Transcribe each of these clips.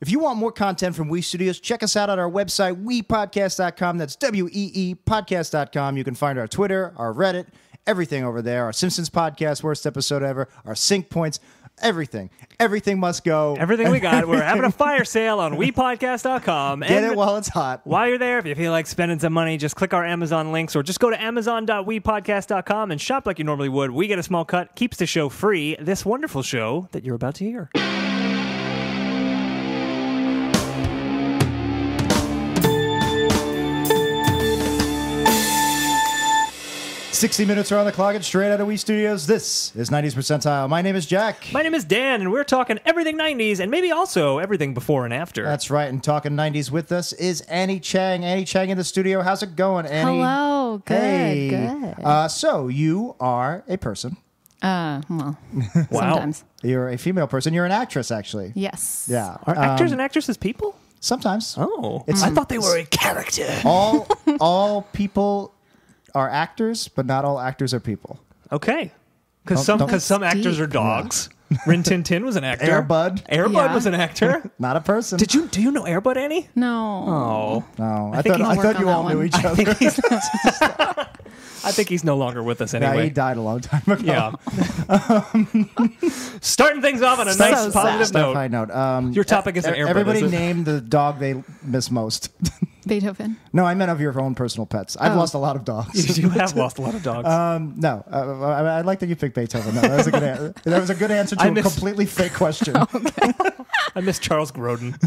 If you want more content from WEE Studios, check us out at our website, weepodcast.com. That's W E E podcast.com. You can find our Twitter, our Reddit, everything over there. Our Simpsons podcast, worst episode ever, our sync points, everything. Everything must go. Everything we got. We're having a fire sale on WeePodcast.com. Get and it while it's hot. While you're there, if you feel like spending some money, just click our Amazon links or just go to amazon.weepodcast.com and shop like you normally would. We get a small cut, keeps the show free. This wonderful show that you're about to hear. 60 minutes are on the clock and straight out of WEE Studios. This is 90s Percentile. My name is Jack. My name is Dan, and we're talking everything 90s and maybe also everything before and after. That's right. And talking 90s with us is Annie Chang. Annie Chang in the studio. How's it going, Annie? Hello. Good. Hey. Good. Uh, so you are a person. Uh, well, Wow. sometimes. You're a female person. You're an actress, actually. Yes. Yeah. Are actors Um, and actresses people? sometimes. Oh. It's- I thought they were a character. All all people are actors, but not all actors are people. Okay. Because Don't- some, don't- cause some That's actors deep. are dogs. Rin Tin Tin was an actor. Air Bud, Airbud Yeah. was an actor. not a person. Did you do you know Air Bud Annie? No. Oh, No, I, think thought he's I work thought on you that all knew one. each I other. think he's. I think he's no longer with us Yeah, anyway. he died a long time ago. Yeah. Starting things off on a nice So positive sad. Stuff note. I note. Um, Your topic isn't Air Bud, Everybody is it? name the dog they miss most. Beethoven. no, I meant of your own personal pets. I've Oh. lost a lot of dogs. you have lost a lot of dogs. Um, no, uh, I, I like that you picked Beethoven. No, that was a good. An- that was a good answer to I a miss- completely fake question. I miss Charles Grodin.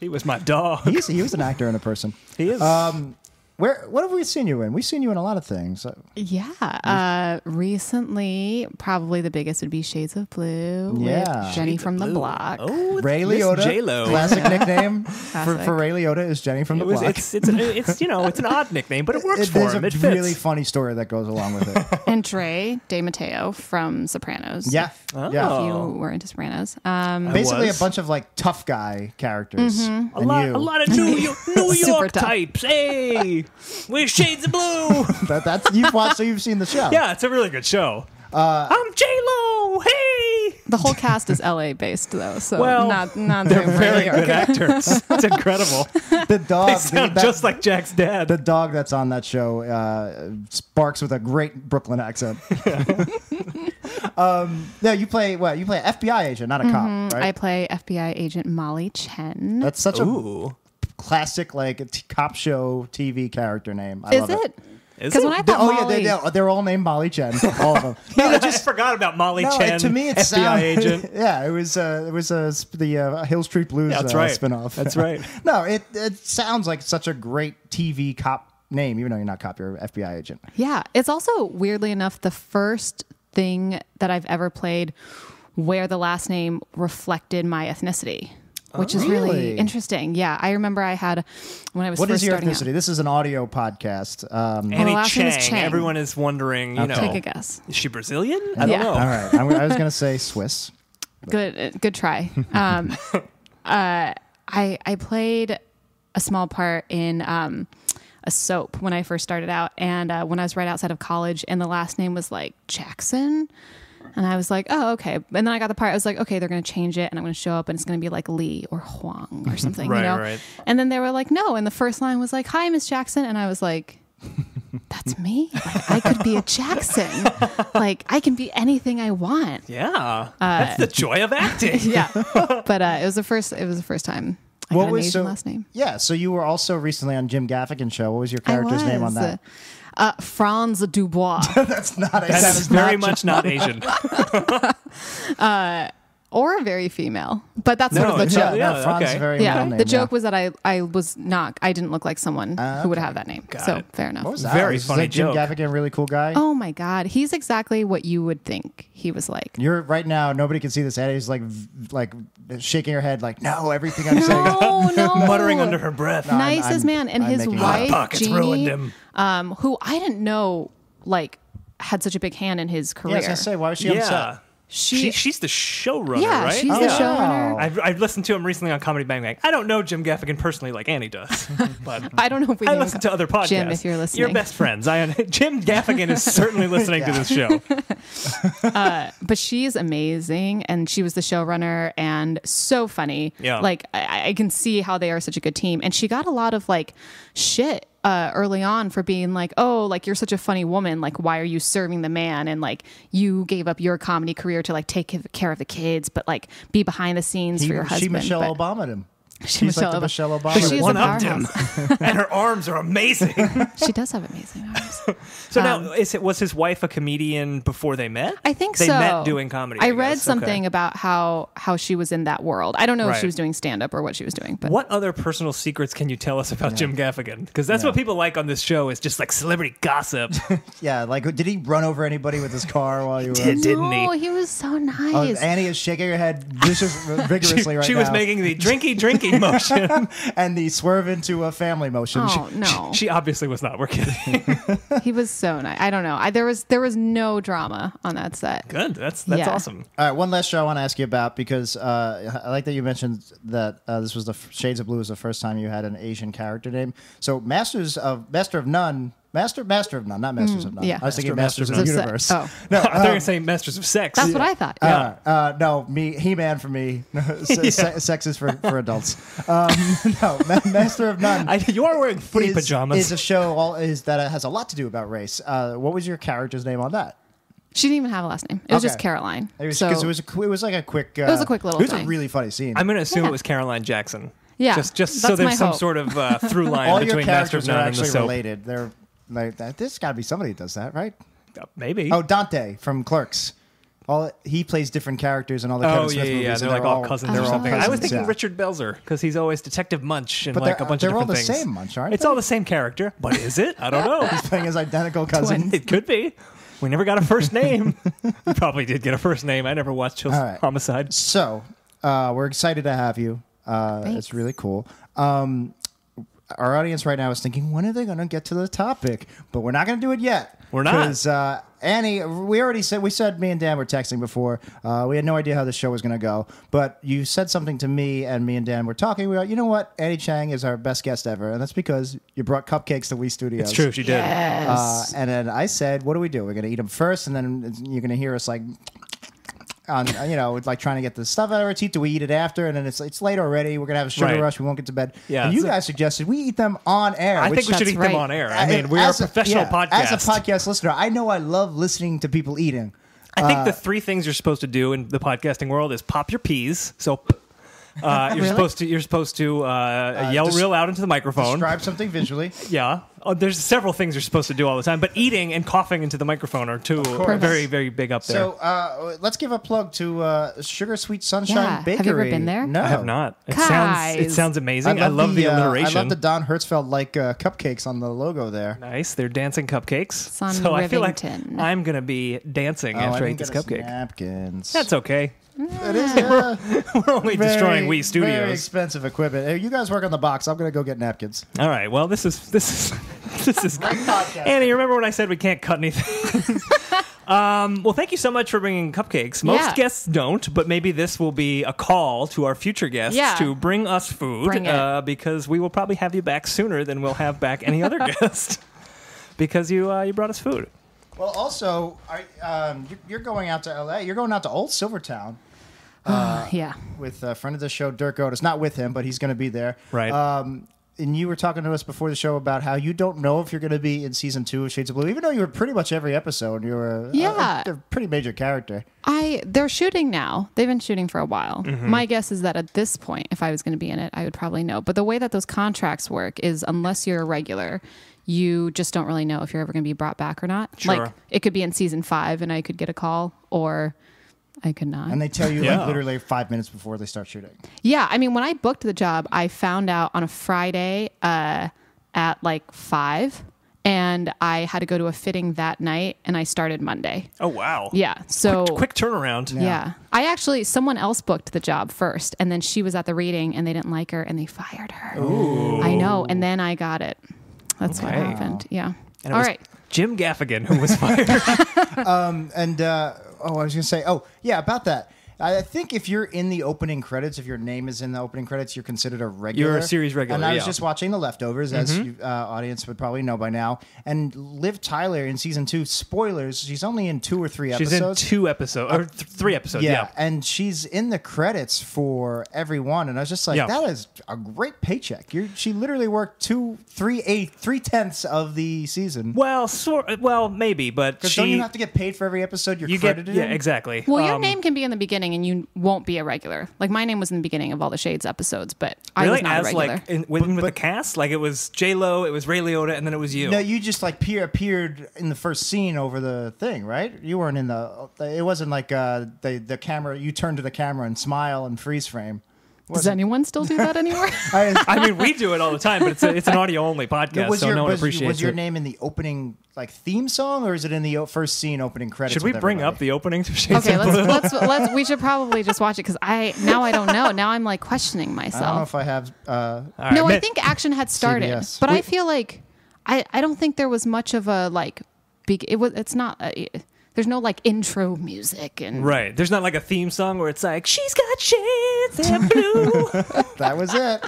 he was my dog. He's, he was an actor and a person. He is. Um, where? What have we seen you in? We've seen you in a lot of things. Uh, Yeah. Uh, recently, probably the biggest would be Shades of Blue Yeah. with Jenny Shades from the Blue. Block. Oh, Ray Miss Liotta, J-Lo. classic nickname for, Classic. for Ray Liotta is Jenny from the It was, Block. it's it's an, it's you know it's an odd nickname, but it works It- for there's him. a It fits. really funny story that goes along with it. And Drea de Matteo from Sopranos. yeah, Oh. yeah. If you were into Sopranos. Um, Basically, a bunch of like tough guy characters. a And lot, you. a lot of New York, New York types. Hey, with shades of blue. That, that's you've watched, so you've seen the show. yeah, it's a really good show. Uh, I'm J Lo. Hey, the whole cast is LA based though, so Well, not not they're very, very good actors. It's incredible. the dog. They sound that- just like Jack's dad. the dog that's on that show uh, sparks with a great Brooklyn accent. um, yeah, you play what? You play an FBI agent, not a cop, right? I play FBI agent Molly Chen. That's such a Ooh, classic like a t- cop show TV character name. I is love it? is Because it? when I They- thought oh yeah, Molly, they, they're, they're all named Molly Chen, all of them. no, I just forgot about Molly No, Chen. it- to me, it FBI sound- agent. yeah, it was uh, it was uh, sp- the uh, Hill Street Blues Yeah, that's uh, right. spinoff. That's right. no, it it sounds like such a great TV cop name, even though you're not cop, you're an FBI agent. Yeah, it's also weirdly enough the first thing that I've ever played where the last name reflected my ethnicity, which is Really? really interesting. Yeah, I remember I had when I was What first is your starting ethnicity? out. This is an audio podcast. Um, Well, Annie the last name is Chang. Chang. Everyone is wondering. You know, Take a guess. is she Brazilian? I don't Yeah. know. all right, I'm, I was going to say Swiss. Good, good try. Um, uh, I I played a small part in um, a soap when I first started out, and uh, when I was right outside of college, and the last name was like Jackson. And I was like, oh, okay. And then I got the part. I was like, okay, they're going to change it, and I'm going to show up, and it's going to be like Lee or Huang or something, Right, you know. right. And then they were like, no. And the first line was like, hi, Miss Jackson, and I was like, that's me. Like, I could be a Jackson. like I can be anything I want. Yeah, that's the joy of acting. Yeah. but uh, it was the first. It was the first time I What got an was Asian so? last name. Yeah, so you were also recently on Jim Gaffigan show. What was your character's I was, name on that? Uh, Franz Dubois, That's not. That that is is very much not Asian. or a very female. But that's sort of the joke. Yeah, Yeah, Franz okay. very Yeah, male name. the joke yeah. was that I I was not I didn't look like someone who would have that name. so it. fair enough. What was that? Very Was funny that Jim joke. Gaffigan, really cool guy. Oh my god, he's exactly what you would think he was like. You're right now. Nobody can see this. Eddie's like, like shaking her head, like, no, everything I'm saying. No, no, Muttering under her breath. I'm- nicest I'm- man, and I'm his wife up. Ruined Jeannie, him. um, who I didn't know like had such a big hand in his Yeah, I career. was gonna say, why was she on Yeah. set? She, She, she's the showrunner, yeah, right? she's the Oh. showrunner. Oh. I've, I've listened to him recently on Comedy Bang Bang. I don't know Jim Gaffigan personally like Annie does, but I don't know if we I can listen to other podcasts. Jim, if you're listening. You're best friends. I, Jim Gaffigan is certainly listening to this show. Uh, but she's amazing and she was the showrunner and so funny Yeah. like I, I can see how they are such a good team and she got a lot of like shit uh, early on for being like oh like you're such a funny woman like why are you serving the man and like you gave up your comedy career to like take care of the kids but like be behind the scenes He- for your husband. she Michelle but- Obama him. She She's like the Obama. Michelle But Obama. she's One upped him, and her arms are amazing. she does have amazing arms So Um, now, is it was his wife a comedian before they met? I think so. they so. met doing comedy. I, I read guess. something Okay. about how how she was in that world. I don't know if she was doing stand up or what she was doing, but What other personal secrets can you tell us about Jim Gaffigan? Because that's what people like on this show is just like celebrity gossip. Yeah, like did he run over anybody with his car while you were? did. didn't he? no, he was so Oh, nice. Annie is shaking her head vicious, vigorously right she now. She was making the drinky drinky motion. and the swerve into a family motion. oh no, She obviously was not. We're kidding. he was so nice. I don't know. I, there was there was no drama on that set. Good. That's that's Yeah. awesome. All right, one last show I want to ask you about because uh, I like that you mentioned that uh, this was the f- Shades of Blue was the first time you had an Asian character name. So Masters of Master of None, Master Master of None, not Masters of None. Yeah. I was thinking Master- Masters, Masters of the of Universe. Se- oh. no, I thought you were um, going to say Masters of Sex. That's what I thought. Uh, uh, no, me, He Man for me. Se- se- sex is for, for adults. Um, no, Ma- Master of None. I, you are wearing footy is, pajamas. is a show all is that has a lot to do about race. Uh, what was your character's name on that? She didn't even have a last name. It was just Caroline. It was so because it was a, it was like a quick. Uh, was a quick little It was a really funny scene. I'm going to assume Yeah. it was Caroline Jackson. Yeah, Just just so there's my some hope. sort of uh, through line all your between Master of characters are None and the actually soap. related. They're like that. This got to be somebody that does that, right? Uh, Maybe. Oh, Dante from Clerks. All he plays different characters in all the Kevin Oh Smith yeah, yeah, movies. yeah. and They're like all cousins they're or all something. I was thinking yeah. Richard Belzer because he's always Detective Munch and But like they're- a bunch they're of all different the things. same Munch, aren't It's they? all the same character, but is it? I don't know. He's playing his identical cousin. it could be. We never got a first name. we probably did get a first name. I never watched Chills All right. Homicide. So uh, we're excited to have you. Uh, it's really cool. Um, our audience right now is thinking, when are they going to get to the topic? But we're not going to do it yet. We're not. because uh, Annie. We already said we said me and Dan were texting before. Uh, we had no idea how the show was going to go, but you said something to me, and me and Dan were talking. We were, you know what? Annie Chang is our best guest ever, and that's because you brought cupcakes to WEE Studios. It's true. She did. Yes. Uh, and then I said, "What do we do? We're going to eat them first, and then you're going to hear us like." On you know, like trying to get the stuff out of our teeth. Do we eat it after? And then it's it's late already. We're gonna have a sugar Right. rush. We won't get to bed. Yeah, And you it's- guys suggested we eat them on air. I which think we should That's eat right. them on air. I mean, we are a as professional yeah, podcast. As a podcast listener, I know I love listening to people eating. I think Uh, the three things you're supposed to do in the podcasting world is pop your peas. So uh, you're Really? supposed to you're supposed to uh, yell des- real out into the microphone. Describe something visually. Yeah. Oh, there's several things you're supposed to do all the time, but eating and coughing into the microphone are two course. very very big up there. So uh, let's give a plug to uh, Sugar Sweet Sunshine Yeah. Bakery. Have you ever been there? No, I have not. It sounds it Guys. sounds amazing. I love, the, uh, alliteration. I love the Don Hertzfeldt like uh, cupcakes on the logo there. Nice. They're dancing cupcakes. on so I feel like Rivington. I'm gonna be dancing Oh, after I didn't eat this get us cupcake. Napkins. That's okay. It is uh, We're only destroying very, WEE Studios. Very expensive equipment. Hey, you guys work on the box. I'm gonna go get napkins. All right. Well, this is this is this is podcast. Annie. Remember when I said we can't cut anything? um, well, thank you so much for bringing cupcakes. Most Yeah. guests don't, but maybe this will be a call to our future guests Yeah. to bring us food Bring it. Uh, because we will probably have you back sooner than we'll have back any other guest because you uh, you brought us food. Well, also, I, um, you- you're going out to LA. You're going out to Old Silvertown yeah. with a friend of the show, Dirk Otis. Not with him, but he's going to be there. Right. Um, and you were talking to us before the show about how you don't know if you're going to be in season two of Shades of Blue, even though you were pretty much every episode. You were a, Yeah. a, a pretty major character. I they're shooting now. They've been shooting for a while. Mm-hmm. My guess is that at this point, if I was going to be in it, I would probably know. But the way that those contracts work is unless you're a regular, you just don't really know if you're ever going to be brought back or not. Sure. Like it could be in season five, and I could get a call, or I could not. And they tell you Yeah. like literally five minutes before they start shooting. Yeah, I mean, when I booked the job, I found out on a Friday uh, at like five, and I had to go to a fitting that night, and I started Monday. Oh wow. Yeah, so Quick, quick turnaround. yeah. I actually someone else booked the job first, and then she was at the reading, and they didn't like her, and they fired her. Ooh. I know, and then I got it. That's what happened. Yeah. And it All was right. Jim Gaffigan who was fired. And uh, oh, I was gonna say, oh yeah, about that. I think if you're in the opening credits, if your name is in the opening credits, you're considered a regular. You're a series regular, And I was yeah. Mm-hmm. just watching The Leftovers, as you, uh, audience would probably know by now. And Liv Tyler in season two, spoilers, she's only in two or three She's episodes. She's in two episodes or th- three episodes. yeah, Yeah. and she's in the credits for everyone, and I was just like, Yeah. that is a great paycheck. You're, she literally worked two, three, eight, three tenths of the season. Well, sort. Well, maybe, but Because she. don't you have to get paid for every episode you're you get credited yeah in? exactly. Well, your Um, name can be in the beginning, and you won't be a regular. Like my name was in the beginning of all the Shades episodes, but I was not a as regular. like in, with, with the cast, like it was J Lo, it was Ray Liotta, and then it was you. No, you just like peer appeared in the first scene over the thing, right? You weren't in the. It wasn't like uh, the the camera. You turn to the camera and smile and freeze frame. Does anyone still do that anymore? I, I mean, we do it all the time, but it's a, it's an audio only podcast, was so your no one was, appreciates was your it. name in the opening like theme song, or is it in the first scene opening credits? Should we with bring up the opening to Shades okay, of let's Blue? let's let's. We should probably just watch it because I now I don't know. Now I'm like questioning myself. I don't know myself. if I have. Uh, All right, no, I think action had started, CBS. but I feel like I I don't think there was much of a like. Big, it was. It's not. Uh, there's no like intro music and Right. There's not like a theme song where it's like she's got shades of blue. that was it.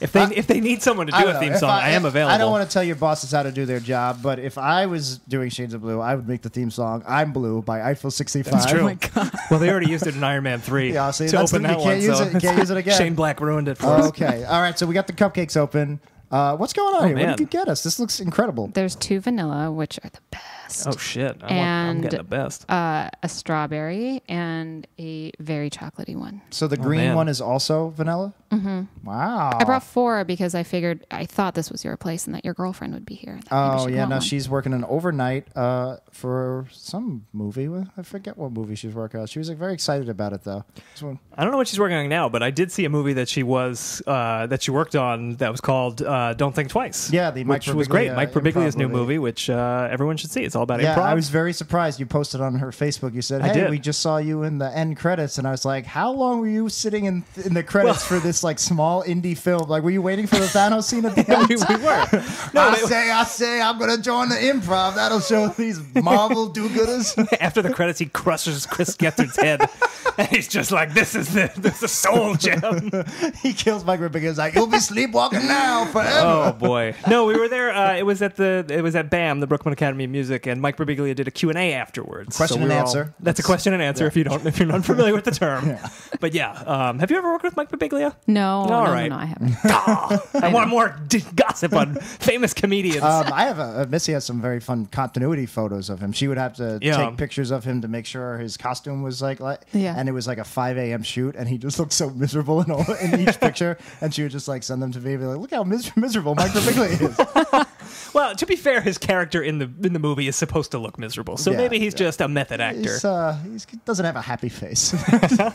if they if they need someone to do a theme If song, I, am available. I don't want to tell your bosses how to do their job, but if I was doing Shades of Blue, I would make the theme song "I'm Blue" by Eiffel 65. That's true. Oh my god. Well, they already used it in Iron Man three. Yeah, see, to that's open the- that you one. can't use so it- you can't use it again. Shane Black ruined it for us. Okay. All right. So we got the cupcakes open. Uh, what's going on here? What Oh, man. did you get us? This looks incredible. There's two vanilla, which are the best. Oh shit! I want, I'm And- getting the best. uh, a strawberry and a very chocolatey one. So the green Oh, man. one is also vanilla. Mm-hmm. Wow. I brought four because I figured I thought this was your place and that your girlfriend would be here. and that maybe Oh yeah, no, one. she's working an overnight uh, for some movie. I forget what movie she's working on. She was like, very excited about it though. This one- I don't know what she's working on now, but I did see a movie that she was uh, that she worked on that was called uh, "Don't Think Twice." Yeah, the Mike which was great. Mike improv Birbiglia's new movie. movie, which uh, everyone should see. It's all about Yeah, improv. I was very surprised. You posted on her Facebook. You said, I "Hey, did. we just saw you in the end credits," and I was like, "How long were you sitting in in the credits for this like small indie film? Like, were you waiting for the Thanos scene at the end?" we, we were. No, I say, I say, I'm gonna join the improv. That'll show these Marvel do-gooders. after the credits, he crushes Chris Gethard's head, and he's just like, "This is the this is the soul gem." he kills Mike Birbiglia. He's like, "You'll be sleepwalking now forever." oh boy! No, we were there. Uh, it was at the it was at BAM, the Brooklyn Academy of Music, and Mike Birbiglia did a Q and A afterwards. Question we and were all- answer. that's a question and answer if you don't if you're not familiar with the term. But yeah, um, have you ever worked with Mike Birbiglia? no, All no, no, right. no, I haven't. I want more d- gossip on famous comedians. Um, I have a, Missy has some very fun continuity photos of him. She would have to Yeah. take pictures of him to make sure his costume was like, like Yeah. and it was like a 5 a.m. shoot, and he just looked so miserable in, all, in each picture. And she would just like send them to me, and be like, "Look how mis- miserable Mike Birbiglia is." Well, to be fair, his character in the in the movie is supposed to look miserable, so Yeah, maybe he's yeah. just a method actor. He's, uh, he doesn't have a happy face.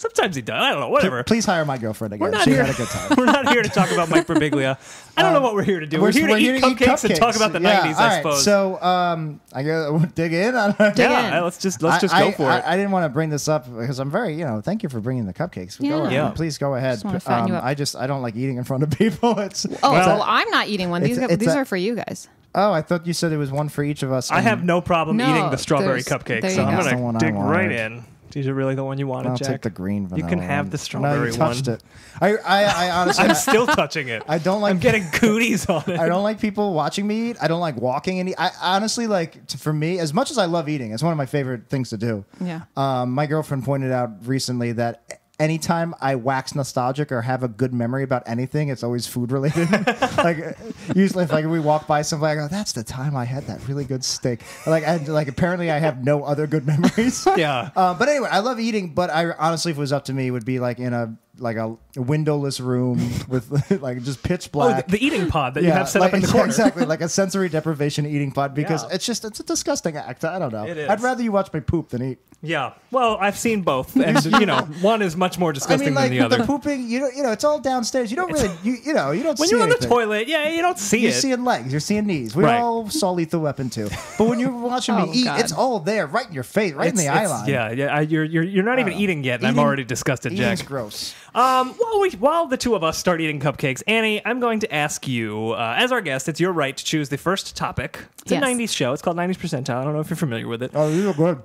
Sometimes he does. I don't know. Whatever. Please hire my girlfriend again. We're not she here. had a good time. we're not here to talk about Mike Birbiglia. I don't know what we're here to do. We're, here to eat cupcakes and talk about the Yeah, 90s, all I right, suppose. So, um, I gotta dig in. I don't Dig yeah, in. let's just let's just I, go I- for I, it. I didn't want to bring this up because I'm very, you know, thank you for bringing the cupcakes. Go Yeah. ahead. Yeah. Please go ahead. Just wanna you up. I just, I don't like eating in front of people. It's, Oh, Well- well, I'm not eating one. These It's- are, it's these a- are for you guys. oh, I thought you said it was one for each of us. I have no problem eating the strawberry there's- cupcakes, so I'm go. That's the one gonna dig right in. These are really the one you wanted, I'll Jack. take the green vanilla. You can have one. the strawberry no, you touched one. it. I, I, I honestly, I'm still touching it. I don't like I'm getting cooties on it. I don't like people watching me eat. I don't like walking and eat. I honestly like to, for me as much as I love eating. It's one of my favorite things to do. Yeah. Um, my girlfriend pointed out recently that anytime I wax nostalgic or have a good memory about anything, it's always food related. like usually, if like we walk by somebody, I go, "That's the time I had that really good steak." Like, I, like apparently, I have no other good memories. Yeah. Uh, but anyway, I love eating. But I honestly, if it was up to me, it would be like in a like a windowless room with like just pitch Oh, black. the, the eating pod that you have set like, up in the corner. Exactly, like a sensory deprivation eating pod because Yeah. it's just it's a disgusting act. I don't know. It is. I'd rather you watch me poop than eat. Yeah. Well, I've seen both, and you know, one is much more I disgusting mean, like than the other. The pooping, you know, you know, it's all downstairs. You don't really, you, you know, you don't when see you're on the toilet, yeah, you don't see You're it. seeing legs, you're seeing knees. We Right. all saw Lethal Weapon too. But when you're watching me Oh, eat, God. it's all there, right in your face, right in the It's- eye line. Yeah, yeah. I, you're you're you're not even uh, eating yet, and I'm already disgusted, Eating's Jack. gross. Um, while we while the two of us start eating cupcakes, Annie, I'm going to ask you, uh, as our guest, it's your right to choose the first topic. It's Yes. a '90s show. It's called '90s Percentile. I don't know if you're familiar with it. Oh, you look good.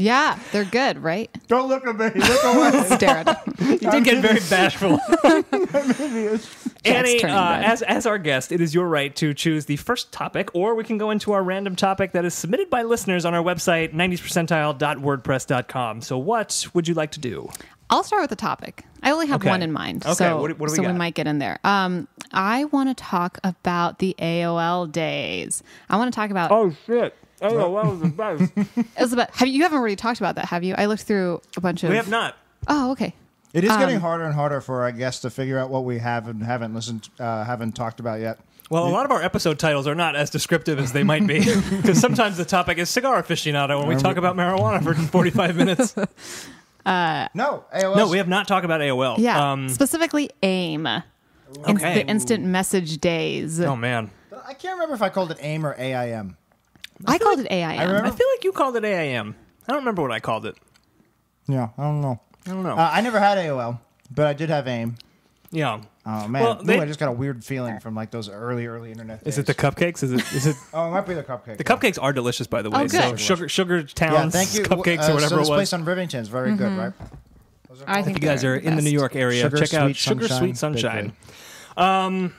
Yeah, they're good, right? Don't look at me. Look away. Stare at them. You did get very bashful. Annie, uh, as as our guest, it is your right to choose the first topic, or we can go into our random topic that is submitted by listeners on our website, 90percentile.wordpress.com. So, what would you like to do? I'll start with the topic. I only have Okay. one in mind. Okay, So, what what do we so got? we might get in there. Um, I want to talk about the AOL days. I want to talk about Oh shit! Oh, that was the best. Elizabeth. Have you, you haven't already talked about that, have you? I looked through a bunch of. we have not. Oh, okay. It is Um, getting harder and harder for our guests to figure out what we have and haven't listened, uh, haven't talked about yet. Well, a lot of our episode titles are not as descriptive as they might be, because sometimes the topic is cigar aficionado, and we talk about marijuana for 45 minutes. No, AOL. No, we have not talked about AOL. Yeah. Um, specifically AIM. In- the instant message days. oh man, I can't remember if I called it AIM or AIM. I called it AIM. I remember- I feel like you called it AIM. I don't remember what I called it. Yeah, I don't know. I don't know. Uh, I never had AOL, but I did have AIM. Yeah. Oh man, Well, Ooh, I just got a weird feeling from like those early, early internet. Is it the cupcakes? Is it? Is it? Oh, it might be the cupcake. The cupcakes are delicious, by the way. Oh, So good. sugar, sugar Yeah, thank you. cupcakes Uh, or whatever so it was. place on Rivington is very good, right? I think if you guys they're are in the New. York area, Sugar check out Sweet Sugar Sunshine, Sweet Sunshine. Um,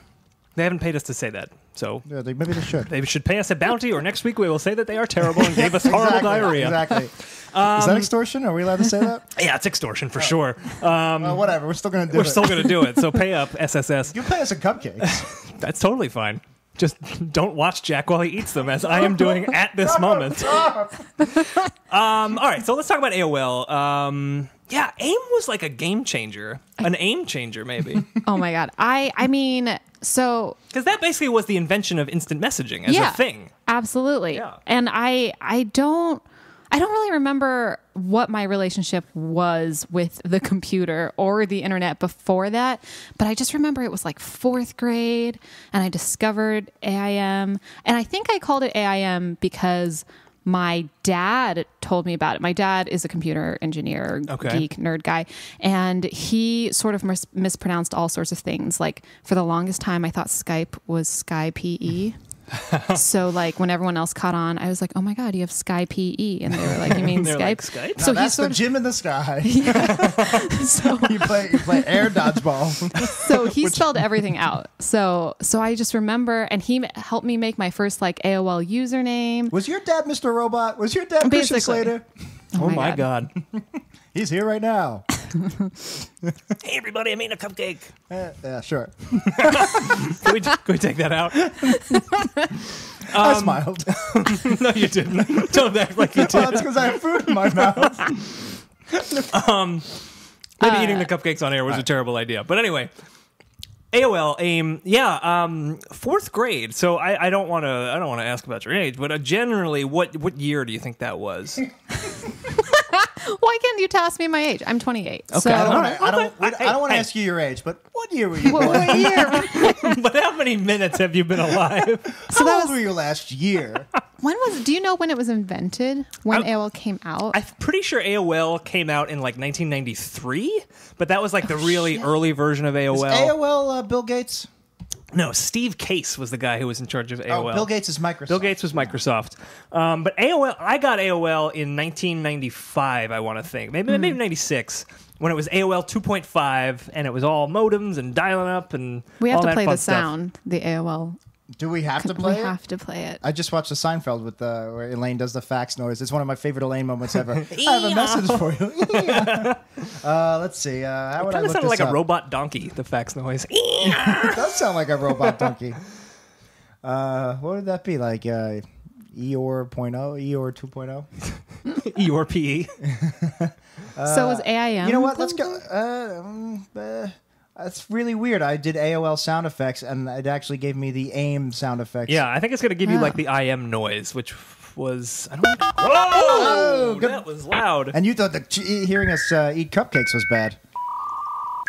they haven't paid us to say that, so Yeah, they, maybe they should. they should pay us a bounty, or next week we will say that they are terrible and gave us horrible exactly, diarrhea. Exactly. Is that extortion? Are we allowed to say that? Yeah, it's extortion for sure. Um, well, whatever. We're still gonna do it. we're it. still going to do it, so pay up, SSS. You pay us in cupcakes. That's totally fine. Just don't watch Jack while he eats them, as I am doing at this moment. um, all right, so let's talk about AOL. Um, yeah, AIM was like a game changer, an AIM changer, maybe, Oh my god. I I mean, so because that basically was the invention of instant messaging as yeah, a thing. Absolutely. Yeah. And I I don't I don't really remember what my relationship was with the computer or the internet before that, but I just remember it was like fourth grade and I discovered AIM. And I think I called it AIM because my dad told me about it. My dad is a computer engineer, Okay. geek, nerd guy, and he sort of mis- mispronounced all sorts of things. Like for the longest time, I thought Skype was Sky PE. so like when everyone else caught on, I was like, "Oh my god, you have Sky PE," and they were like, "You mean Skype?" like, "Skype?" So Now, he that's the of gym in the sky. so, you play you play air dodgeball. so he spelled everything out. So so I just remember, and he helped me make my first like AOL username. Was your dad Mr. Robot? Was your dad Christian Basically. Slater? Oh, oh my god! He's here right now. hey everybody, I made a cupcake. Eh, yeah, sure. Can we, can we take that out? I smiled. no, you didn't. Don't act like you well, did. that's because I have food in my mouth. Maybe Uh, eating the cupcakes on air was a terrible idea. But anyway, AOL AIM, yeah, um, fourth grade. So I, I don't want to I don't want to ask about your age, but uh, generally, what what year do you think that was? Why can't you ask me my age? I'm 28. So I don't want Alright, to. I don't. okay. I don't want to Hey, ask you your age, but what year were you what, born? what year? but how many minutes have you been alive? How that old was- were you last year? when was? Do you know when it was invented? When I- AOL came out? I'm pretty sure AOL came out in like 1993, but that was like the really early version of AOL. AOL uh, Bill Gates. No, Steve Case was the guy who was in charge of AOL. Oh, Bill Gates is Microsoft. Bill Gates was Microsoft. Um, but AOL, I got AOL in 1995, I want to think. Maybe, maybe 96, when it was AOL 2.5, and it was all modems and dialing up and we have all to that play fun the stuff. sound. The AOL. Do we have to we play it? have to play it. I just watched the Seinfeld with the where Elaine does the fax noise. It's one of my favorite Elaine moments ever. I have a message for you. uh, let's see. Uh, how would I Kind of look sounded this like a robot donkey, the fax noise. It does sound like a robot donkey. Uh, what would that be like? Uh, Eeyore .0, Eeyore 2.0. E or PE. so was AIM. You know what? Let's go. Uh, um, uh, that's really weird. I did AOL sound effects, and it actually gave me the AIM sound effects. Yeah, I think it's going to give you Yeah. like the IM noise, which was. I don't Whoa! good. That was loud. And you thought that ch- hearing us uh, eat cupcakes was bad.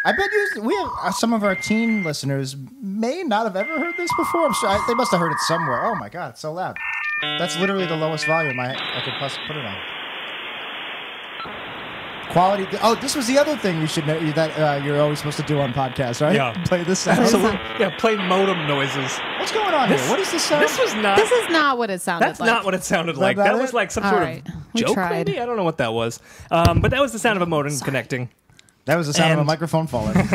I bet you we have uh, some of our teen listeners may not have ever heard this before. I'm sure I, they must have heard it somewhere. Oh my god, it's so loud. That's literally the lowest volume I, I could possibly put it on. Quality. Oh, this was the other thing you should know that uh, you're always supposed to do on podcasts, right? Yeah. Play this sound. Absolutely. Yeah, play modem noises. What's going on here? What is this sound? This was not. This is not what it sounded That's like. not what it sounded that like. about That was like some All sort right. of We joke, tried. maybe? I don't know what that was. Um, but that was the sound of a modem connecting. That was the sound of a microphone falling.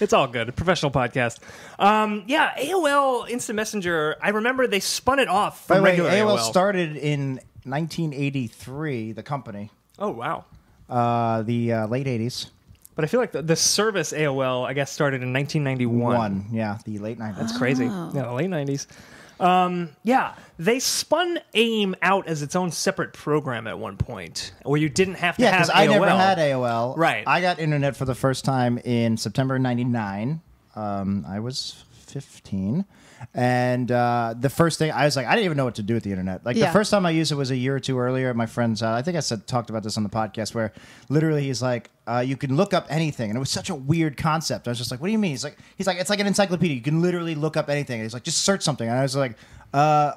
It's all good. A professional podcast. Um, yeah, AOL Instant Messenger. I remember they spun it off By from the way, AOL AOL. started in 1983. The company, oh wow. Uh, the uh, late 80s. But I feel like the, the service AOL, I guess, started in 1991. One, yeah, the late 90s. That's crazy. Yeah, the late 90s. Um, yeah, they spun AIM out as its own separate program at one point, where you didn't have to Yeah, have because I never AOL. had AOL. Right. I got internet for the first time in September '99. Um, I was 15. And uh, the first thing I was like, I didn't even know what to do with the internet. Like Yeah. the first time I used it was a year or two earlier. at My friend's, uh, I think I said talked about this on the podcast, where literally he's like, uh, you can look up anything, and it was such a weird concept. I was just like, what do you mean? He's like, he's like, it's like an encyclopedia. You can literally look up anything. And he's like, just search something. And I was like, uh,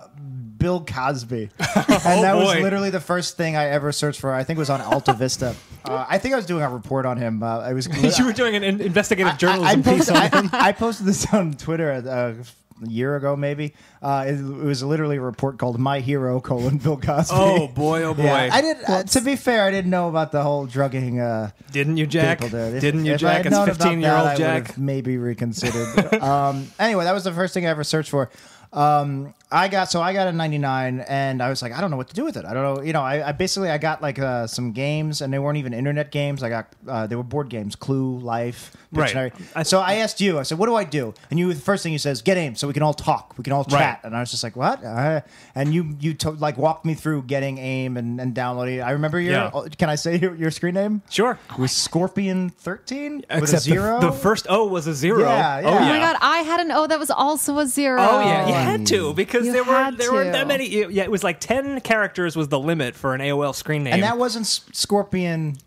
Bill Cosby, and that was boy. literally the first thing I ever searched for. I think it was on AltaVista. Uh, I think I was doing a report on him. Uh, I was you were doing an in- investigative I, journalism I piece posted, on him. I, I posted this on Twitter uh, a year ago, maybe. Uh, it, it was literally a report called "My Hero: colon Bill Cosby." Oh boy, oh boy. Yeah, I did. Uh, to be fair, I didn't know about the whole drugging. Uh, Didn't you, Jack? did. If- Didn't you, Jack? had As 15 year that, old I Jack? would've maybe reconsidered. um, anyway, that was the first thing I ever searched for. Um, I got so I got a 99, and I was like, I don't know what to do with it. I don't know. You know, I, I basically I got like uh, some games, and they weren't even internet games. I got uh, they were board games, Clue, Life, Right. I- so I asked you. I said, "What do I do?" And you, the first thing you says, "Get AIM, so we can all talk, we can all chat." Right. And I was just like, "What?" Uh, and you you to, like walked me through getting AIM and, and downloading. it. I remember your. Yeah. Can I say your, your screen name? Sure. It was Scorpion 13 with a Except the- zero. The, first O was a zero. Yeah, yeah. Oh, Oh Oh yeah. my god, I had an O that was also a zero. Oh yeah, you had to because You there were had there weren't that many. Yeah, it was like ten characters was the limit for an AOL screen name. and that wasn't S- Scorpion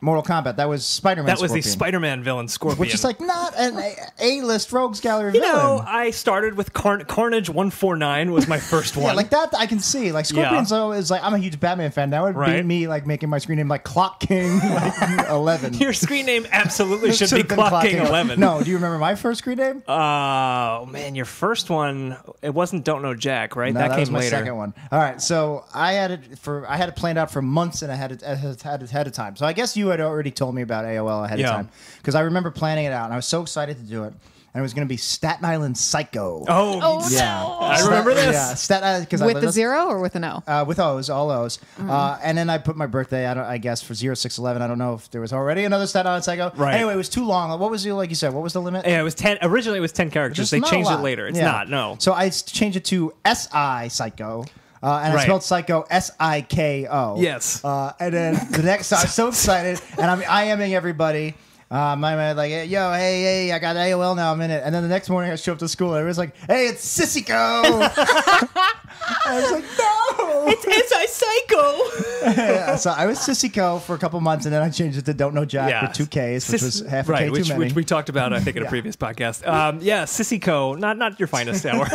Mortal Kombat. That was Spider Man. that was the Spider-Man villain Scorpion. Which is like not an A list rogues gallery you villain. know, I started with Carn- Carnage one four nine was my first one. yeah, like that I can see. Like Scorpion's though is like I'm a huge Batman fan. That would be me like making my screen name like Clock King like eleven. Your screen name absolutely should be Should've been Clock King Eleven. No, do you remember my first screen name? Oh man, your first one it wasn't Don't Know Jack, right? No, that, that, came was my later. second one. All right, so I had it for I had it planned out for months and ahead of, ahead, ahead of time. So I guess you had already told me about AOL ahead Yeah. of time because I remember planning it out and I was so excited to do it. And it was going to be Staten Island Psycho. Oh, Oh, yeah, no. I remember this. Yeah, Staten Island because With the zero or with an O? Uh, with O's, all O's, Mm-hmm. uh, and then I put my birthday. I don't. I guess for 0611. I don't know if there was already another Staten Island Psycho. Right. Anyway, it was too long. What was the like you said? What was the limit? Yeah, it was ten. Originally, it was ten characters. Just they changed it later. It's Yeah. not. No. So I changed it to S I Psycho. Uh, and I Right. spelled psycho S I K O. Yes. Uh, and then the next, so I was so excited, and I'm IMing everybody. Uh, my man, like, hey, yo, hey, hey, I got AOL now. I'm in it. And then the next morning, I show up to school, and everyone's like, hey, it's Sissico. I was like, no. it's I Psycho. Yeah, so I was Sissico for a couple months, and then I changed it to Don't Know Jack with two Ks, which Sis- was half a right, K which, too many. which we talked about, I think, in a Yeah. previous podcast. Um, yeah, Sissy Co. Not not your finest hour.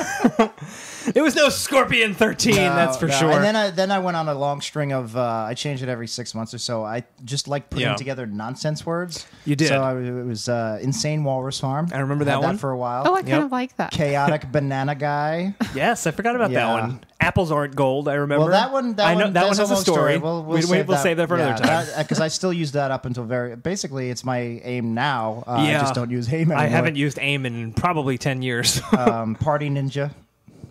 it was no Scorpion thirteen, No, that's for no. sure. And then I then I went on a long string of uh, I changed it every six months or so. I just like putting Yeah. together nonsense words. You did. So I, it was uh, insane Walrus Farm. I remember Had that one. for a while. Oh, I kind Yep. of like that. Chaotic banana guy. yes, I forgot about Yeah. that one. Apples aren't gold. I remember. Well, that one. That I know one, that one that's has a long story. We'll, we'll, we, save, will that. save that for another time. Because I still use that up until very. Basically, it's my aim now. Uh, I Yeah. just don't use aim anymore. I haven't used AIM in probably ten years. Um, Party Ninja.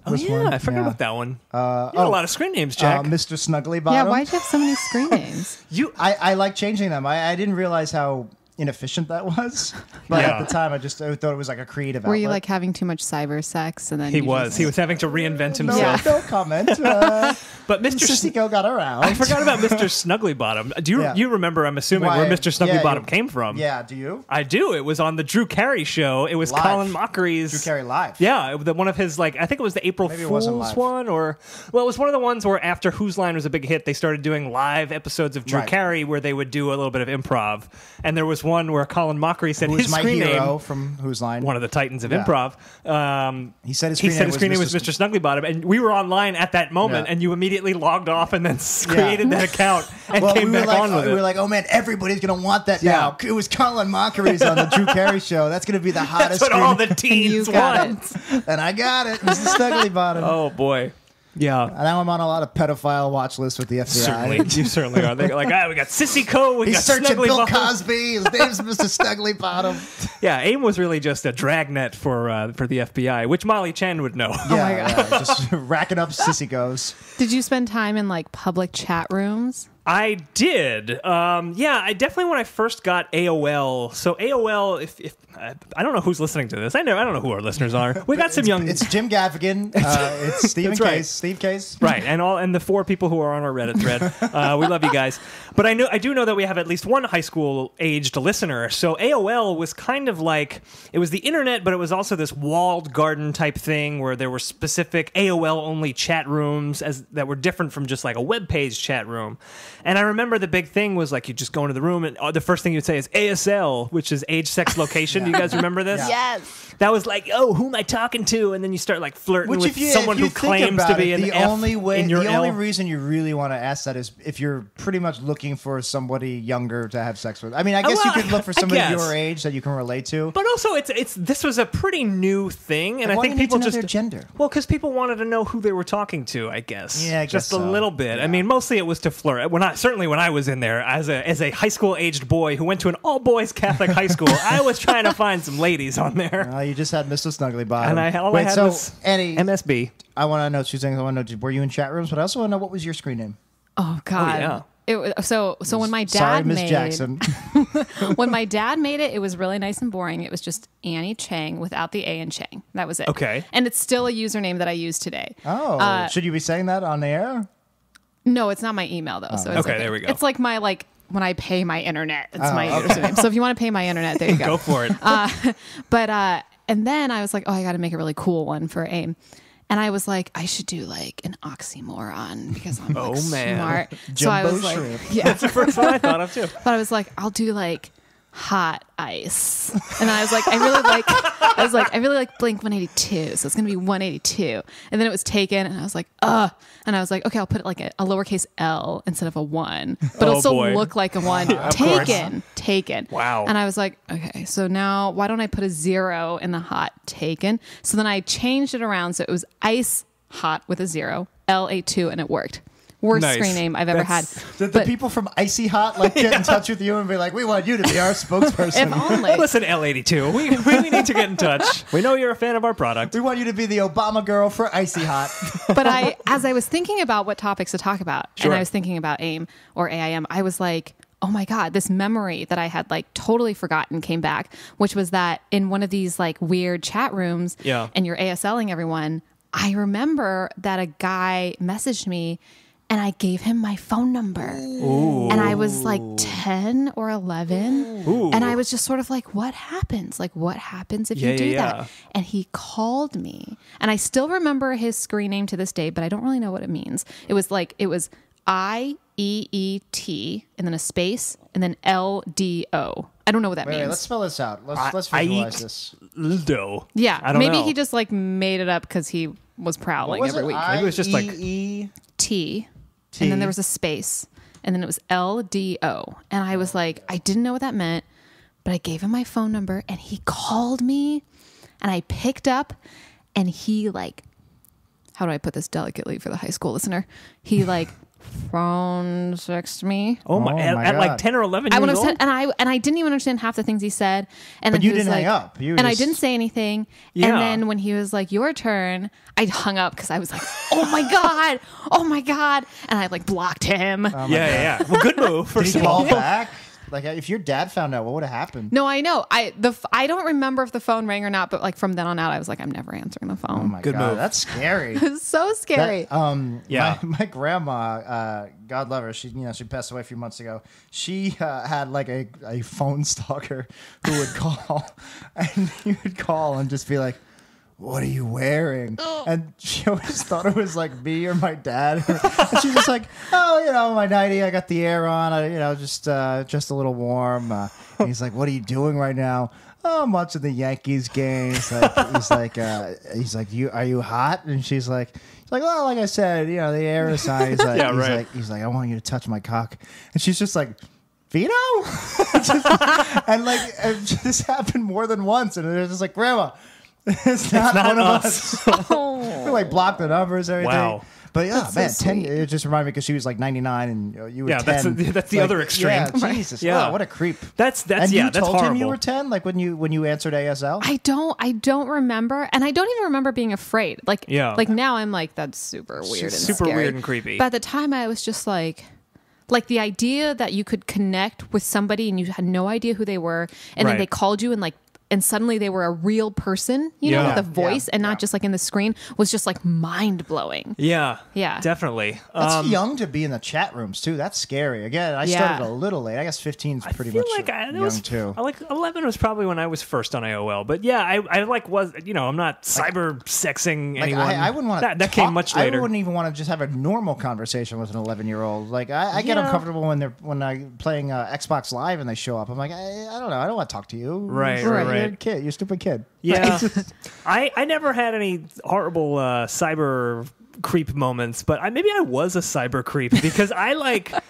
oh was yeah, one. I forgot Yeah. about that one. Uh, you had oh, a lot of screen names, uh, Jack. Mr. Snuggly Bottom. Yeah, why'd you have so many screen names? you I, I like changing them. I, I didn't realize how inefficient that was. But Yeah. at the time, I just I thought it was like a creative Were you like having too much cyber sex and then he was. just- He was having to reinvent no, himself. no comment. Uh, But Mr. Sissy Go got around. I forgot about Mr. Snuggly Bottom. Do you Yeah. you remember? I'm assuming Why- where Mr. Snuggly yeah, Bottom came from. Yeah, do you? I do. It was on the Drew Carey show. It was Live. Colin Mochrie's. Drew Carey live. Yeah, it- the, one of his like I think it was the April Maybe it wasn't Fool's one, or well, it was one of the ones where after Whose Line was a big hit, they started doing live episodes of Drew Right. Carey where they would do a little bit of improv. And there was one where Colin Mochrie said his my screen hero name, from Whose Line? one of the titans of Yeah. improv. Um, He said his he screen said name his was screen name was Mr. Mr. Snuggly Bottom, and we were online at that moment, Yeah. and you immediately logged off and then created that account and well, came we were back like, on with we it. were like, oh man, everybody's gonna want that now. It was Colin Mochrie's on the Drew Carey show. That's gonna be the hottest. That's what all screen- the teens you got want. it. and I got it. Mr. Snuggly Bottom. Oh boy. Yeah. Now I'm on a lot of pedophile watch lists with the FBI. Certainly, you certainly are. They're like, ah, we got Sissy Co, we He's got searching Snuggly Bill Bottom. Cosby. His name's Mr. Snuggly Bottom. Yeah, AIM was really just a dragnet for uh, for the FBI, which Molly Chen would know. Yeah, my God. yeah, just racking up sissy goes. Did you spend time in like public chat rooms? I did. Um, yeah, I definitely when I first got AOL. So AOL, if, if I I don't know who's listening to this, I know I don't know who our listeners are. We got some young. It's Jim Gaffigan. Uh, it's Stephen right. Case. Steve Case. Right, and all and the four people who are on our Reddit thread, uh, we love you guys. But I know I do know that we have at least one high school aged listener. So AOL was kind of like it was the internet, but it was also this walled garden type thing where there were specific AOL only chat rooms as that were different from just like a web page chat room. And I remember the big thing was like you just go into the room and uh, the first thing you'd say is ASL, which is age, sex, location. Do you guys remember this? Yeah. Yes. That was like, oh, who am I talking to? And then you start like flirting Which, with if you, someone who claims to be it, an the F only way, in your the only reason you really want to ask that is if you're pretty much looking for somebody younger to have sex with. I mean, I guess well, you could look for somebody your age that you can relate to. But also, it's it's this was a pretty new thing, and Like, I think do you need people just their gender? Well, because people wanted to know who they were talking to. I guess. Yeah, I just guess a little bit. I mean, mostly it was to flirt. When I certainly when I was in there as a as a high school aged boy who went to an all boys Catholic high school, I was trying to find some ladies on there. Uh, you just had Mr. Snuggly Bottom. And I- all I Wait, had so was Annie, MSB. I want to know two things. I want to know: were you in chat rooms? But I also want to know what was your screen name. Oh God. yeah. It was, so so when my dad Sorry, Miss made Jackson. when my dad made it, it was really nice and boring. It was just Annie Chang without the A and Chang. That was it. Okay. And it's still a username that I use today. Oh, Uh, should you be saying that on the air? No, it's not my email though. so it's Okay, like- there we go. It's like my like when I pay my internet. It's my Oh, okay. username. So if you want to pay my internet, there you go. Go for it. But uh and then I was like, oh, I got to make a really cool one for AIM. And I was like, I should do like an oxymoron because I'm like Oh, man. smart. so I Jumbo was like, yeah. That's the first one I thought of too. But I was like, I'll do like hot ice. And I was like, I really like, I was like, I really like Blink 182. So it's going to be 182. And then it was taken and I was like, ugh. And I was like, okay, I'll put it like a, a lowercase L instead of a one, but Oh, it'll still boy. look like a one. course. taken, taken. Wow. And I was like, okay, so now why don't I put a zero in the hot taken? So then I changed it around. So it was ice hot with a zero, L A two, and it worked. Worst Nice. screen name I've ever That's- had. Did the But people from Icy Hot like get in touch with you and be like, "We want you to be our spokesperson. if only. Listen, L82, we really need to get in touch. We know you're a fan of our product. we want you to be the Obama girl for Icy Hot." but I, as I was thinking about what topics to talk about, Sure. and I was thinking about AIM or AIM, I was like, oh my God, this memory that I had like totally forgotten came back, which was that in one of these like weird chat rooms Yeah. and you're ASLing everyone, I remember that a guy messaged me and I gave him my phone number. And I was like 10 or 11. Ooh. And I was just sort of like, what happens? Like, what happens if Yeah, you do yeah, that? yeah. and he called me and i still remember his screen name to this day but i don't really know what it means it was like it was i e e t and then a space and then l d o i don't know what that Wait, wait, means let's spell this out. Let's let's I- visualize Ike- this. Ldo. yeah I don't maybe know. he just like made it up because he was prowling What was every it? week Maybe it was just like- I-E-E? t T. and then there was a space and then it was l d o and i was like i didn't know what that meant but i gave him my phone number and he called me and i picked up and he like how do I put this delicately for the high school listener? He like phone to me. Oh my! Oh at, my at like ten or eleven I years would have old. said, and I and I didn't even understand half the things he said. And But then you he didn't hang like, up. You and I didn't say anything. Yeah. And then when he was like, "Your turn," I hung up because I was like, "Oh my god, oh my god," and I like blocked him. Oh yeah, yeah, yeah. Well, good move. Did he call back? Like, if your dad found out, what would have happened? no, I know. I the f- I don't remember if the phone rang or not, but like from then on out, I was like, I'm never answering the phone. Oh my Good god, move. that's scary. It's so scary. That, um, Yeah. My, my grandma, uh, God love her, she you know she passed away a few months ago. She uh, had like a, a phone stalker who would call, and he would call and just be like, "What are you wearing?" And she always thought it was like me or my dad. and she's just like, "Oh, you know, my nightie, I got the air on, I, you know, just uh, just a little warm." Uh, and he's like, "What are you doing right now?" Oh, I'm watching the Yankees game. He's like, he's like, uh, he's like, you are you hot? And she's like, she's like, well, like I said, you know, the air is on. He's like, Yeah, he's right. like, he's like, I want you to touch my cock, and she's just like, Vito, and like and this happened more than once, and it's just like, Grandma, it's not, not one of us. us. we like blocked the numbers, and everything. Wow. But yeah, That's so man, ten. It just reminded me because she was like ninety nine and you, know, you were Yeah, ten. that's the- that's the Like, other extreme. Yeah, Right. Jesus. Yeah. Wow, what a creep. That's that's and yeah, you that's told horrible. him you were ten, like when you when you answered ASL. I don't I don't remember and I don't even remember being afraid. Like Yeah. like now I'm like that's super weird and super scary. weird and creepy. But at the time I was just like like the idea that you could connect with somebody and you had no idea who they were and Right. then they called you and like and suddenly they were a real person, you know, Yeah. with a voice Yeah, and not yeah. just like in the screen was just like mind blowing. yeah, Yeah. definitely. That's Um, young to be in the chat rooms too. That's scary. Again, I Yeah. started a little late. I guess 15 is pretty I feel much like I, young that was, too. I Like eleven was probably when I was first on AOL, but yeah, I, I like was you know I'm not cyber sexing Like anyone. I, I wouldn't want to. That, that came much later. I wouldn't even want to just have a normal conversation with an 11 year old. Like I, I get Yeah. uncomfortable when they're when I playing uh, Xbox Live and they show up. I'm like, I, I don't know. I don't want to talk to you. Right, You're, right, You're a right. kid. You're a stupid kid. Yeah, I I never had any horrible uh, cyber creep moments, but I, maybe I was a cyber creep because I like.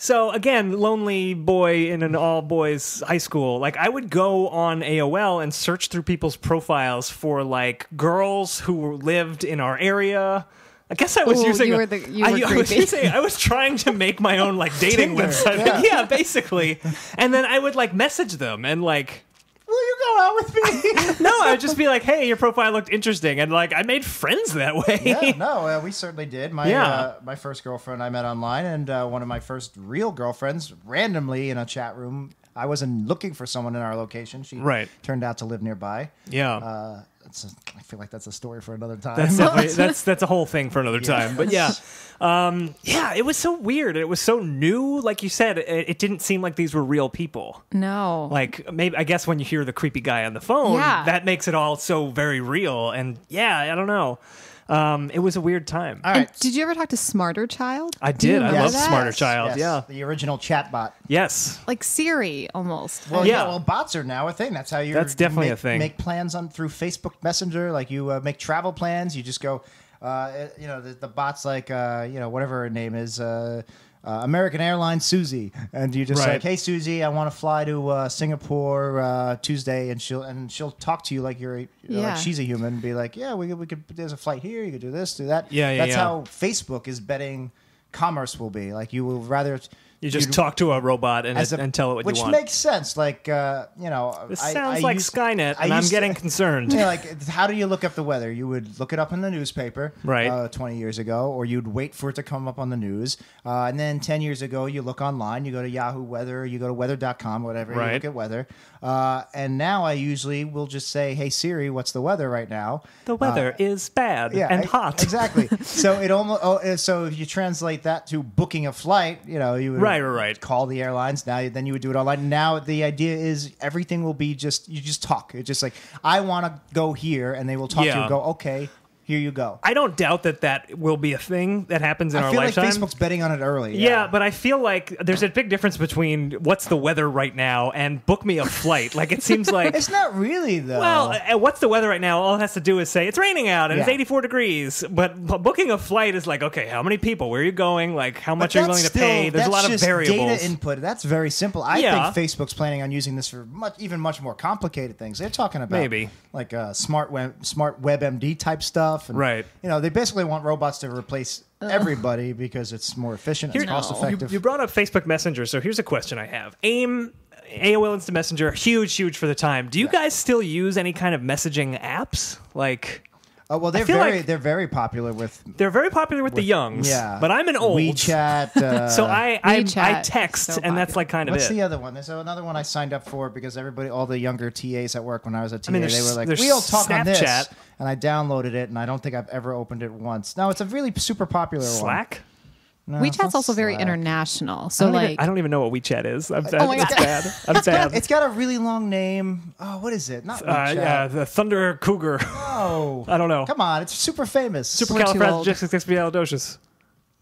So again, lonely boy in an all boys high school. Like I would go on AOL and search through people's profiles for like girls who lived in our area. I guess I was Ooh, using. you a- were the- you I, were I was creepy. using. I was trying to make my own like dating Tinder, website. yeah. yeah, basically. And then I would like message them and like Will you go out with me? no, I would just be like, "Hey, your profile looked interesting," and like I made friends that way. yeah, no, uh, we certainly did. My Yeah. uh, my first girlfriend I met online, and uh, one of my first real girlfriends randomly in a chat room. I wasn't looking for someone in our location. She Right. turned out to live nearby. Yeah. It's a, I feel like that's a story for another time. that's definitely that's that's a whole thing for another time. But yeah, um, yeah, it was so weird. It was so new. Like you said, it, it didn't seem like these were real people. No. Like maybe I guess when you hear the creepy guy on the phone, Yeah. that makes it all so very real. And yeah, I don't know. Um, it was a weird time. All And did you ever talk to SmarterChild? I did. I love? SmarterChild. Yes, Yeah. the original chatbot. Yes. Like Siri almost. Well, Yeah. yeah. Well, bots are now a thing. That's how you. That's definitely make, a thing. Make plans on through Facebook Messenger. Like you uh, make travel plans. You just go. Uh, you know the, the bots like uh, you know whatever her name is. Uh, uh, American Airlines Susie, and you just Right. like, hey Susie, I want to fly to uh, Singapore uh, Tuesday, and she'll and she'll talk to you like you're, a, Yeah. like she's a human, and be like, yeah, we could, we could. There's a flight here. You could do this, do that. Yeah, yeah, That's yeah. how Facebook is betting commerce will be. Like you will rather. You just talk to a robot and, it, a- and tell it what you want. Which makes sense. Like uh, you know, this I- sounds I like used- Skynet, and I'm used to- getting concerned. Yeah, like how do you look up the weather? You would look it up in the newspaper, Right. Uh, Twenty years ago, or you'd wait for it to come up on the news, uh, and then ten years ago, you look online. You go to Yahoo Weather, you go to weather.com, whatever. You Right. look at weather, uh, and now I usually will just say, "Hey Siri, what's the weather right now?" The weather is bad yeah, and hot. Exactly. so it almost. Oh, uh, so if you translate that to booking a flight, you know, you would Right, right, right. call the airlines. Now, then you would do it online. Now the idea is everything will be just you just talk. It's just like I want to go here, and they will talk to you. And Go okay, here you go. I don't doubt that that will be a thing that happens in I our feel lifetime. like Facebook's betting on it early. yeah. but I feel like there's a big difference between what's the weather right now and book me a flight. like it seems like it's not really though. well, uh, what's the weather right now? All it has to do is say it's raining out and it's Yeah. 84 degrees. But, booking a flight is like, okay, how many people? Where are you going? Like, how much are you that's willing to still- pay? There's a that's lot of just variables. Data input. That's very simple. I Yeah. think Facebook's planning on using this for much, even much more complicated things. They're talking about Maybe. like uh, smart web, smart WebMD type stuff. And, Right. You know, they basically want robots to replace everybody because it's more efficient, it's cost effective. You, you brought up Facebook Messenger, so here's a question I have. AIM, AOL Instant Messenger, huge, huge for the time. Do you guys still use any kind of messaging apps? Like, Oh well, they're very like- they're very popular with they're very popular with, the youngs. yeah. But I'm an old. WeChat. Uh, So I I, I text, so and that's like kind of What's it. the other one? There's another one I signed up for because everybody, all the younger TAs at work when I was a TA, mean, they were like, "We'll talk on this," and I downloaded it, and I don't think I've ever opened it once. Now it's a really super popular one. Slack? No, it's WeChat's not also very Slack. international. I So don't, like even, I don't even know what WeChat is. I'm, Oh my it's God. bad. I'm sad. It's got a really long name. Oh, what is it? Not uh, WeChat. yeah, the Thunder Cougar. Oh, I don't know. Come on, it's super famous. We're too. Supercalifragilisticexpialidocious.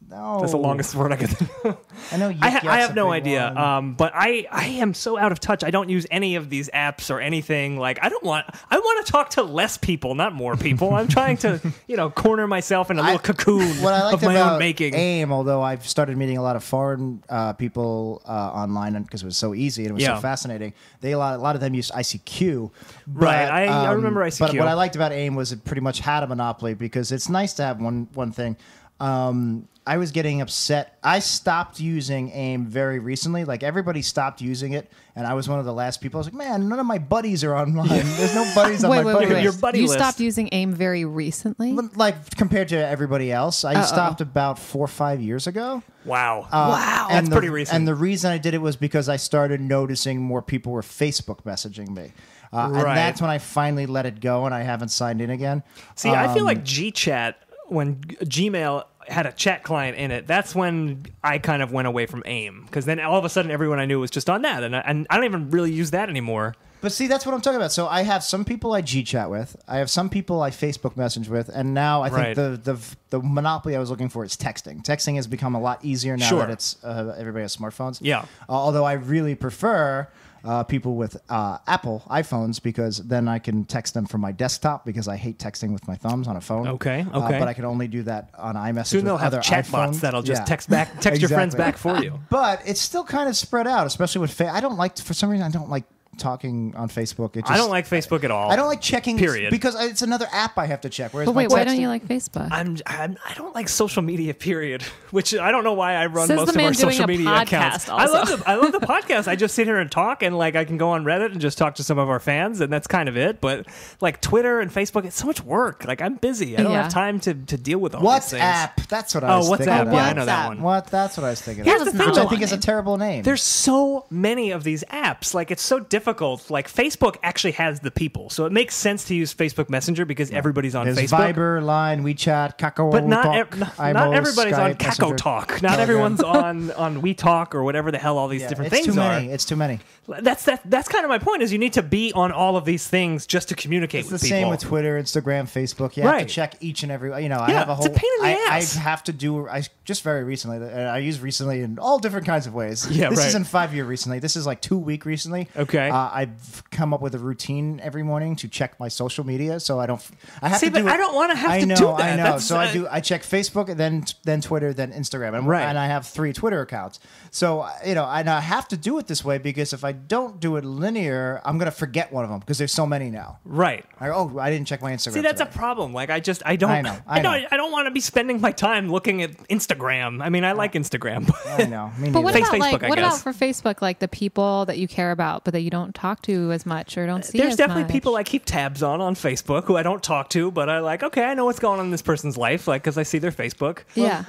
No, That's the longest word I could. I know. I, ha- I have no idea. Um, but I, I am so out of touch. I don't use any of these apps or anything. Like I don't want. I want to talk to less people, not more people. I'm trying to, you know, corner myself in a little I- cocoon what I liked of my about own making. AIM, although I've started meeting a lot of foreign uh, people uh, online because it was so easy and it was Yeah. so fascinating. They a lot, a lot of them use ICQ. Right, I- I remember ICQ. But what I liked about AIM was it pretty much had a monopoly because it's nice to have one one thing. um, I was getting upset. I stopped using AIM very recently. Like everybody stopped using it, and I was one of the last people. I was like, man, none of my buddies are online. There's no buddies on wait, my wait, buddy wait, wait. Your list. buddy you list. stopped using AIM very recently. Like compared to everybody else, I Uh-oh. stopped about four or five years ago. Wow. Uh, Wow. and That's the, pretty recent. And the reason I did it was because I started noticing more people were Facebook messaging me. Uh, Right. And that's when I finally let it go and I haven't signed in again. See, I feel Um, like GChat when Gmail had a chat client in it. That's when I kind of went away from AIM because then all of a sudden everyone I knew was just on that, and I, and I don't even really use that anymore. But see, that's what I'm talking about. So I have some people I G chat with, I have some people I Facebook message with, and now I think Right. the, the the monopoly I was looking for is texting. Texting has become a lot easier now Sure. that it's uh, everybody has smartphones. Yeah. Uh, although I really prefer. Uh, people with uh, Apple iPhones because then I can text them from my desktop because I hate texting with my thumbs on a phone. Okay, Uh, okay. but I can only do that on iMessage. Soon they'll have chatbots that'll just Yeah. text back, text your friends back for you. But it's still kind of spread out, especially with. Fa- I don't like for some reason I don't like talking on Facebook. It just, I don't like Facebook at all. I don't like checking. Period. Because it's another app I have to check. Whereas but wait, why don't you like Facebook? I'm, I'm I don't like social media. Period. Which I don't know why I run Says most of our social media podcast accounts. I love the I love the podcast. I just sit here and talk, and like I can go on Reddit and just talk to some of our fans, and that's kind of it. But like Twitter and Facebook, it's so much work. Like I'm busy. I don't Yeah. have time to to deal with all these things. WhatsApp. That's what I Oh, was thinking. WhatsApp. Yeah, I know that WhatsApp. one. What? That's what I was thinking. Here's of. the thing, Which I though. think is a terrible name. There's so many of these apps. Like it's so difficult. Like Facebook actually has the people, so it makes sense to use Facebook Messenger because everybody's on There's Facebook. Viber, Line, WeChat, Kakao But not, Talk, ev- not IMO, everybody's on Kakao Messenger, Talk. Not everyone's on on We Talk or whatever the hell all these Yeah, different it's things too are. many. It's too many. That's that. That's kind of my point. Is you need to be on all of these things just to communicate It's the with same with Twitter, Instagram, Facebook. You have Right. to check each and every. You know, I have a whole it's a pain in the I, ass. I have to do. I just very recently. uh, I use recently in all different kinds of ways. Yeah, this right. isn't five year recently. This is like two week recently. Okay. Uh, I've come up with a routine every morning to check my social media, so I don't. I have See, to but do. I don't wanna have I to know, do I know. That's, so I uh, do. I check Facebook, and then then Twitter, then Instagram, and, Right. and I have three Twitter accounts. So uh, you know, and I have to do it this way because if I don't do it linear, I'm gonna forget one of them because there's so many now. right. I, oh, I didn't check my Instagram. See, that's a problem. Like, I just, I don't, I know, I don't, know. I don't want to be spending my time looking at Instagram. I mean, I like Instagram. I know. Me But what about Facebook, like I what guess. about for Facebook, like the people that you care about but that you don't talk to as much or don't see? There's as definitely much? people I keep tabs on on Facebook who I don't talk to, but I like. Okay, I know what's going on in this person's life, like because I see their Facebook. Yeah.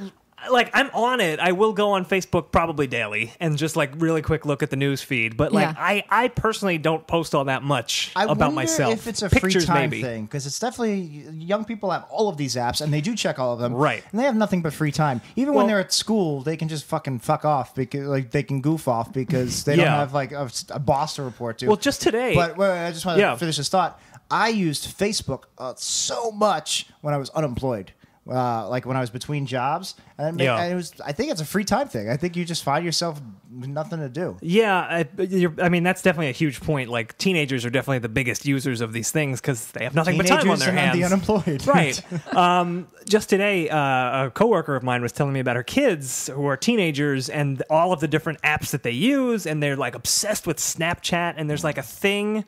Like I'm on it. I will go on Facebook probably daily and just like really quick look at the news feed. But like Yeah. I, I personally don't post all that much I about wonder myself. if it's a Pictures free time maybe. thing because it's definitely young people have all of these apps and they do check all of them, Right. And they have nothing but free time. Even Well- when they're at school, they can just fucking fuck off because like they can goof off because they don't have like a, a boss to report to. Well, just today. But wait, wait, I just want to Yeah. finish this thought. I used Facebook uh, so much when I was unemployed. Uh, like when I was between jobs, and Yeah. and it was. I think it's a free time thing. I think you just find yourself nothing to do. Yeah, I, you're, I mean that's definitely a huge point. Like teenagers are definitely the biggest users of these things because they have nothing but time on their and hands. the unemployed, right. Um, just today, uh, a coworker of mine was telling me about her kids who are teenagers and all of the different apps that they use, and they're like obsessed with Snapchat. And there's like a thing.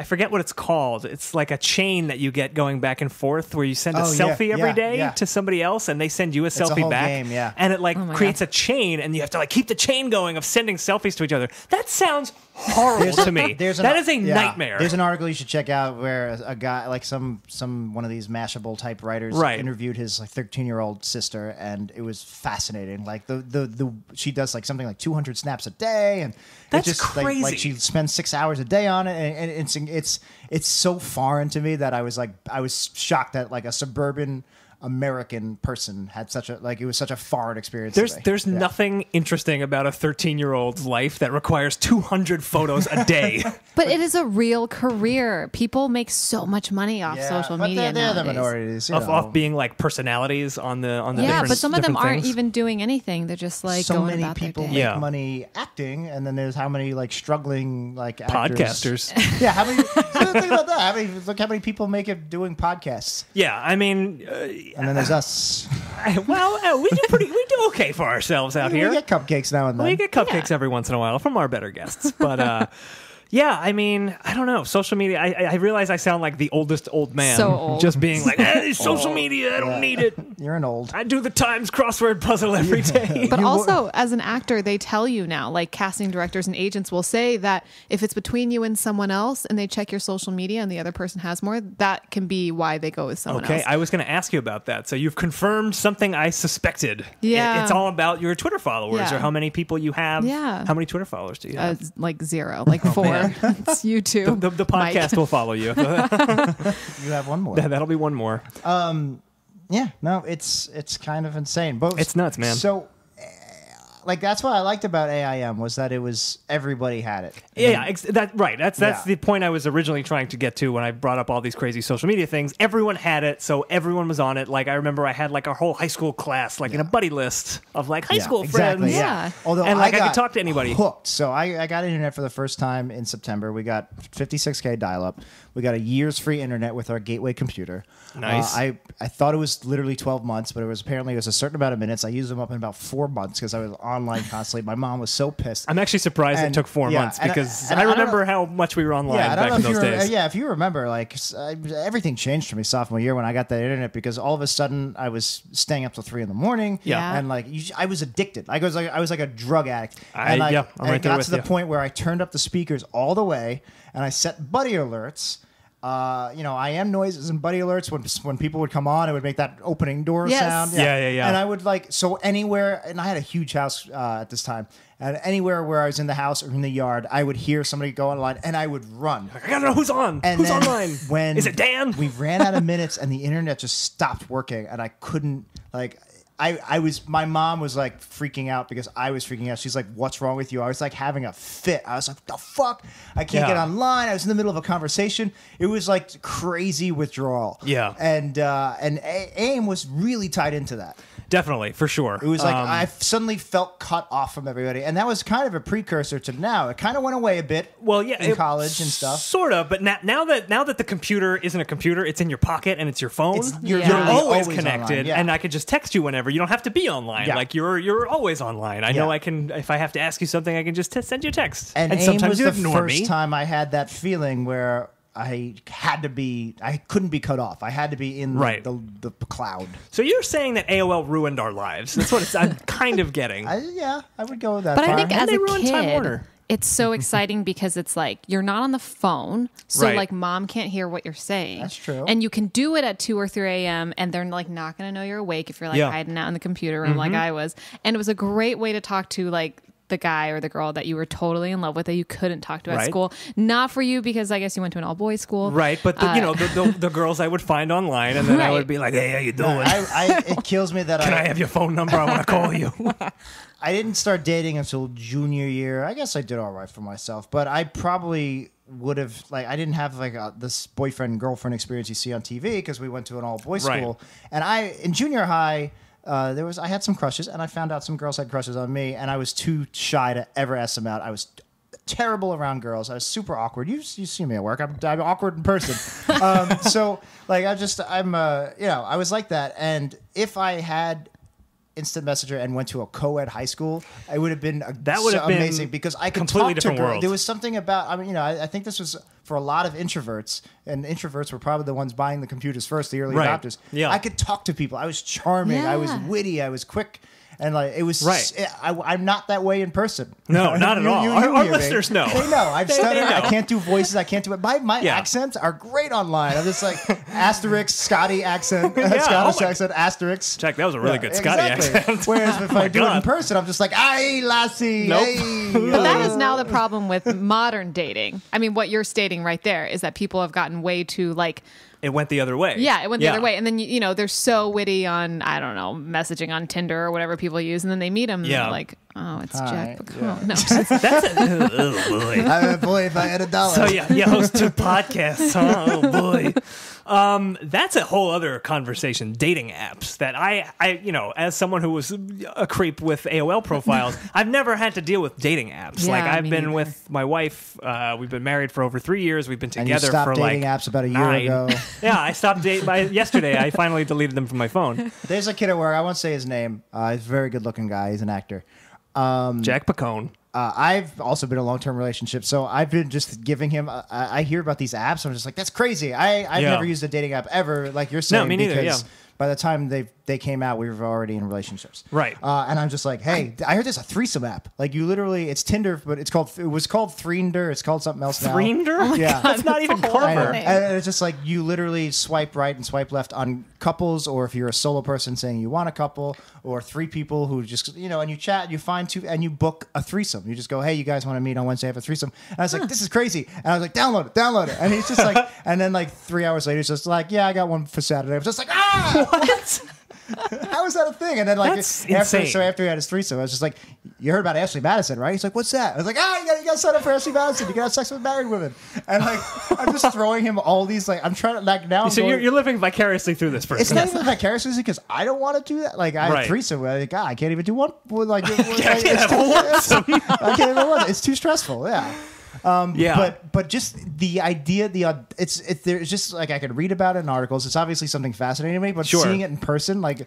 I forget what it's called. It's like a chain that you get going back and forth where you send a Oh, yeah, selfie every yeah, day yeah. to somebody else and they send you a a selfie whole back. game, yeah. And it like Oh my creates a chain and you have to like keep the chain going of sending selfies to each other. That sounds horrible to me. There's an, that is a yeah, nightmare. There's an article you should check out where a, a guy, like some some one of these Mashable type writers, Right. interviewed his like 13 year old sister, and it was fascinating. Like the the the she does like something like 200 snaps a day, and That's just like, like she spends six hours a day on it, and, and it's it's it's so foreign to me that I was like I was shocked that like a suburban. American person had such a like it was such a foreign experience. to There's me. there's Yeah. nothing interesting about a 13 year old's life that requires 200 photos a day. But it is a real career. People make so much money off Yeah, social but media They're, they're the minorities. You of, know. off being like personalities on the on the Yeah, but some of them different aren't things. even doing anything. They're just like so going many about people their make day. Yeah. money acting, and then there's how many like struggling like actors. podcasters. Yeah, how many? so think about that. How many? Look how many people make it doing podcasts, yeah, I mean, uh, and then there's us. well, uh, we do pretty we do okay for ourselves out here. we get cupcakes now and then. We get cupcakes every once in a while from our better guests, but uh, Yeah, I mean, I don't know. Social media. I, I I realize I sound like the oldest old man. So old. Just being like, eh, social media. I don't need it. You're an old. I do the Times crossword puzzle every day. But You wo- also, as an actor, they tell you now, like casting directors and agents will say that if it's between you and someone else and they check your social media and the other person has more, that can be why they go with someone Okay, else. I was going to ask you about that. So you've confirmed something I suspected. It- Yeah. it's all about your Twitter followers Yeah. or how many people you have. Yeah. How many Twitter followers do you uh, have? it's like zero, like four. it's you two. the, the Mike. podcast will follow you. You have one more. That'll be one more. Um, yeah, no, it's it's kind of insane. But It's nuts, man. So, like that's what I liked about AIM was that it was everybody had it. Yeah, yeah, ex- that right. That's that's Yeah. the point I was originally trying to get to when I brought up all these crazy social media things. Everyone had it, so everyone was on it. Like I remember, I had like our whole high school class, like in a buddy list of like high Yeah, school exactly, friends. Yeah. Yeah. Although And, like, I could talk to anybody. Hooked. So I, I got internet for the first time in September. We got 56k dial up. We got a year's free internet with our gateway computer. Nice. Uh, I I thought it was literally 12 months, but it was apparently it was a certain amount of minutes. I used them up in about four months because I was online constantly. My mom was so pissed. I'm actually surprised And- it took four yeah, months and I- because and I, I remember know- how much we were online Yeah, I don't back know in if you those re- days. yeah, if you remember, like s- I- everything changed for me sophomore year when I got that internet because all of a sudden I was staying up till three in the morning. Yeah. and like you, I was addicted. I was like I was like a drug addict. I- and I, yeah, I'm and right it there got with to the you. point where I turned up the speakers all the way and I set buddy alerts. Uh, you know, I am noises and buddy alerts when when people would come on, it would make that opening door Yes. sound. Yeah, yeah, yeah. And I would like so anywhere, and I had a huge house uh, at this time, and anywhere where I was in the house or in the yard, I would hear somebody go online, and I would run. I gotta know who's on. And who's online? When is it Dan? We ran out of minutes, and the internet just stopped working, and I couldn't like. I, I was my mom was like freaking out because I was freaking out. She's like, "What's wrong with you?" I was like having a fit. I was like, "The fuck! I can't Yeah. get online." I was in the middle of a conversation. It was like crazy withdrawal. Yeah. and uh, and A- AIM was really tied into that. Definitely, for sure. It was like Um, I suddenly felt cut off from everybody, and that was kind of a precursor to now. It kind of went away a bit. well, yeah, in it- college and stuff. Sort of, but now, now that now that the computer isn't a computer, it's in your pocket and it's your phone. It's- you're Yeah. You're always, always connected, online, yeah. and I could just text you whenever. You don't have to be online. Yeah. Like you're you're always online. I know I can if I have to ask you something, I can just t- send you a text. And, AIM sometimes was you the ignore first me. time I had that feeling where I had to be, I couldn't be cut off. I had to be in the, Right. the, the cloud. So you're saying that AOL ruined our lives? That's what it's, I'm kind of getting. I, yeah, I would go with that. But far. I think And as they a ruined Time kid, Warner. it's so exciting because it's like you're not on the phone, so Right. like mom can't hear what you're saying. That's true. And you can do it at two or three a.m. and they're like not going to know you're awake if you're like Yeah. Mm-hmm. hiding out in the computer room like I was. And it was a great way to talk to like the guy or the girl that you were totally in love with that you couldn't talk to at Right. school. Not for you because I guess you went to an all boys school. Right, but the, you know uh, the, the, the girls I would find online, and then I would be like, "Hey, how you doing? I, I, it kills me that Can I, I have your phone number? I want to call you." I didn't start dating until junior year. I guess I did all right for myself, but I probably would have like I didn't have like a, this boyfriend girlfriend experience you see on TV because we went to an all boys Right. school, and I in junior high. Uh, there was I had some crushes, and I found out some girls had crushes on me, and I was too shy to ever ask them out. I was terrible around girls. I was super awkward. You you see me at work. I'm, I'm awkward in person. um, so like I just I'm uh you know I was like that, and if I had instant messenger and went to a co-ed high school, it would have been a, That would have so been amazing because I could completely talk to different girls. world. There was something about I mean you know I, I think this was for a lot of introverts and introverts were probably the ones buying the computers first, the early Right. adopters. Yeah. I could talk to people. I was charming. I was witty. I was quick. And like it was, Right. Eh, I, am not that way in person. No, not at You- all. you- Our- you our hear me. listeners know. They know. I've They- stuttered. they I can't do voices. I can't do it. My my Yeah. accents are great online. I'm just like asterisk Scotty accent, Yeah, Scottish oh accent, asterisk. Check, that was a really Yeah, good Scotty exactly. accent. Whereas if Oh I do it in person, I'm just like, "Aye, lassie, Nope. hey." But that is now the problem with modern dating. I mean, what you're stating right there is that people have gotten way too like It went the other way. Yeah, it went the other way. And then, you, you know, they're so witty on, I don't know, messaging on Tinder or whatever people use. And then they meet him and Yeah. they're like, oh, it's Hi, Jack Picone. yeah. No, That's it. oh boy. I, boy, if I had a dollar. So yeah, you host two podcasts. Huh? Oh boy. Um, that's a whole other conversation. Dating apps that I, I, you know, as someone who was a creep with AOL profiles, I've never had to deal with dating apps. Yeah, like I've been neither. with my wife. Uh, we've been married for over three years. We've been and you together stopped for dating like apps about a year nine. ago. yeah, I stopped dating. Yesterday, I finally deleted them from my phone. There's a kid at work. I won't say his name. Uh, he's a very good looking guy. He's an actor. Um, Jack Picone. uh, I've also been in a long term relationship, so I've been just giving him. Uh, I hear about these apps. I'm just like, that's crazy. I I've Yeah. never used a dating app ever, like you're saying. No, me neither, Because yeah. By the time they they came out, we were already in relationships. Right. Uh, and I'm just like, hey, I heard there's a threesome app. Like you literally, it's Tinder, but it's called. It was called Threender. It's called something else now. Threender? Yeah. it's not even I clever. And it's just like you literally swipe right and swipe left on couples, or if you're a solo person saying you want a couple, or three people who just you know, and you chat, and you find two, and you book a threesome. You just go, hey, you guys want to meet on Wednesday? Have a threesome. And I was like, this is crazy. And I was like, download it, download it. And he's just like, and then like three hours later, he's just like, yeah, I got one for Saturday. I was just like, ah, What? how is that a thing? And then like That's after, insane. so after he had his threesome, I was just like, you heard about Ashley Madison, right? He's like, what's that? I was like, ah, you got you got to sign up for Ashley Madison. You can have sex with married women. And like, I'm just throwing him all these like, I'm trying to like now. I'm So going- you're, you're living vicariously through this person. it's not even vicariously because I don't want to do that. Like I had Right. threesome. Like God, I can't even do one. Like, I can't have I can't even one. It's too stressful. Yeah. Um, yeah. But but just the idea, the aud- it's it, there's just like I could read about it in articles. It's obviously something fascinating to me, but Sure. seeing it in person, like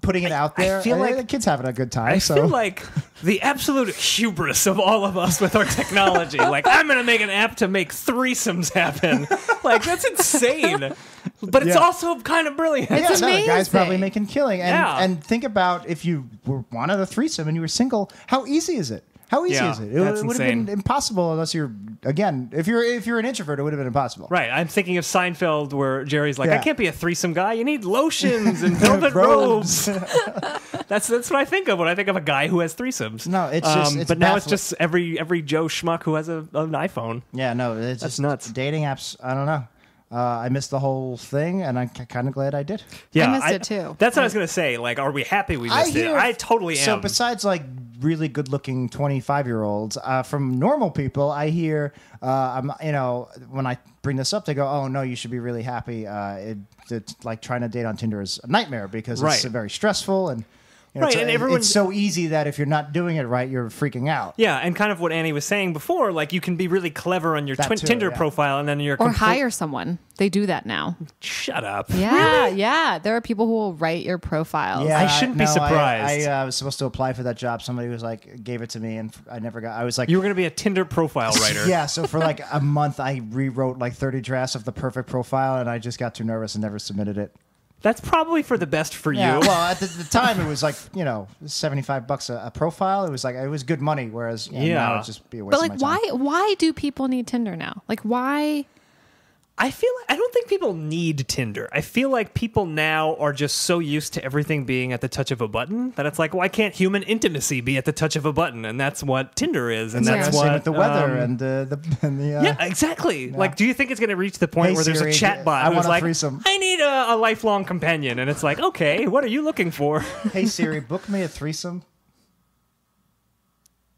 putting it out there. I feel I- like- the kids having a good time. I so feel like the absolute hubris of all of us with our technology. like, I'm going to make an app to make threesomes happen. like, that's insane. But it's Yeah. also kind of brilliant. yeah, It's no, the guy's probably making killing. And Yeah. and think about if you were wanted a threesome and you were single, how easy is it? How easy Yeah, is it? It that's would have been impossible unless you're again. If you're if you're an introvert, it would have been impossible. Right. I'm thinking of Seinfeld where Jerry's like, I can't be a threesome guy. You need lotions and velvet robes. That's that's what I think of when I think of a guy who has threesomes. Um, No, it's just- it's but now it's just every every Joe schmuck who has a, an iPhone. Yeah, no, it's That's just nuts. Dating apps. I don't know. Uh, I missed the whole thing, and I'm kind of glad I did. Yeah, I missed it too. That's what I was gonna say. Like, are we happy we missed it? I totally am. So besides like really good-looking 25-year-olds, uh, from normal people, I hear, uh, I'm, you know, when I bring this up, they go, "Oh no, you should be really happy." Uh, it, it's like trying to date on Tinder is a nightmare because it's Right. very stressful and. You know, Right, it's, and it- everyone- it's so easy that if you're not doing it right, you're freaking out. Yeah, and kind of what Annie was saying before, like you can be really clever on your That too, Tinder yeah. profile, and then you're Or complete- hire someone. They do that now. Shut up. Yeah, yeah. There are people who will write your profile. Yeah, I shouldn't be no, I- surprised. I, uh, was supposed to apply for that job. Somebody was like, gave it to me, and I never got. I was like, You were gonna be a Tinder profile writer. Yeah, so for like a month, I rewrote like 30 drafts of the perfect profile, and I just got too nervous and never submitted it. That's probably for the best for Yeah, you. well, at the, the time, it was like you know 75 bucks a, a profile. It was like it was good money, whereas you know, Yeah. now it's just be a waste But like, of my why? time. Why do people need Tinder now? Like, why? I feel like I don't think people need Tinder. I feel like people now are just so used to everything being at the touch of a button that it's like, why can't human intimacy be at the touch of a button? And that's what Tinder is, and that's Same what with the weather um, and the the, and the uh, Yeah, exactly. Like, do you think it's going to reach the point Hey, where there's Siri, a chat bot I who's like, threesome. I need a, a lifelong companion, and it's like, okay, what are you looking for? Hey Siri, book me a threesome.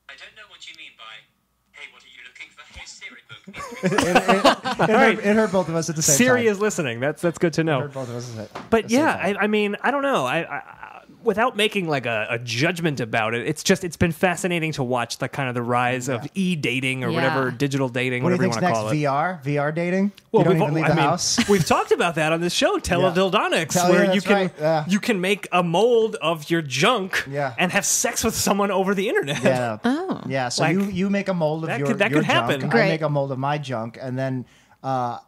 I don't know what you mean by, hey, what are you looking for? Hey, Siri, book me. It, hurt, it hurt both of us at the same Siri time. is listening. That's that's good to It know. hurt both of us at the- But yeah. I, I mean, I don't know. I without making like a, a judgment about it, it's just it's been fascinating to watch the kind of the rise of e dating or Yeah. whatever digital dating, what do you whatever you, want to next? call it. VR, VR dating. Well, you don't we've- even leave I the mean, we've talked about that on this show, Teledildonics, Tele- where yeah, you can right, yeah. you can make a mold of your junk Yeah. and have sex with someone over the internet. Yeah. Oh. Yeah. So Like, you you make a mold of that your could- that your could happen. Junk. Great. I make a mold of my junk, and then uh,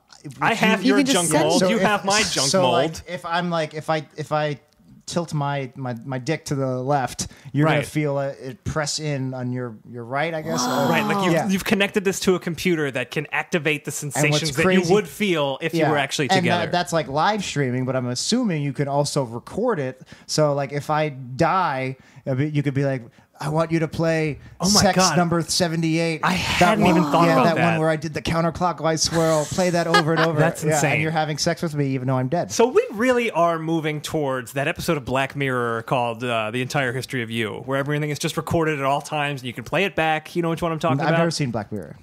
I have You your can junk mold. So you if- have my junk so, mold. Like, if I'm like if I if I tilt my my, my dick to the left, you're gonna feel it, it press in on your your right, I guess. or- Right, like you've, Yeah. you've connected this to a computer that can activate the sensations that you would feel if you were actually And together. that- that's like live streaming, but I'm assuming you can also record it. So like if I die, uh, you could be like. I want you to play Oh my sex God. number 78. I That hadn't one- even thought yeah, about that, that. one where I did the counterclockwise swirl. Play that over and over. That's Yeah, insane. And you're having sex with me even though I'm dead. So we really are moving towards that episode of Black Mirror called uh, "The Entire History of You," where everything is just recorded at all times and you can play it back. You know which one I'm talking about. I've never seen Black Mirror.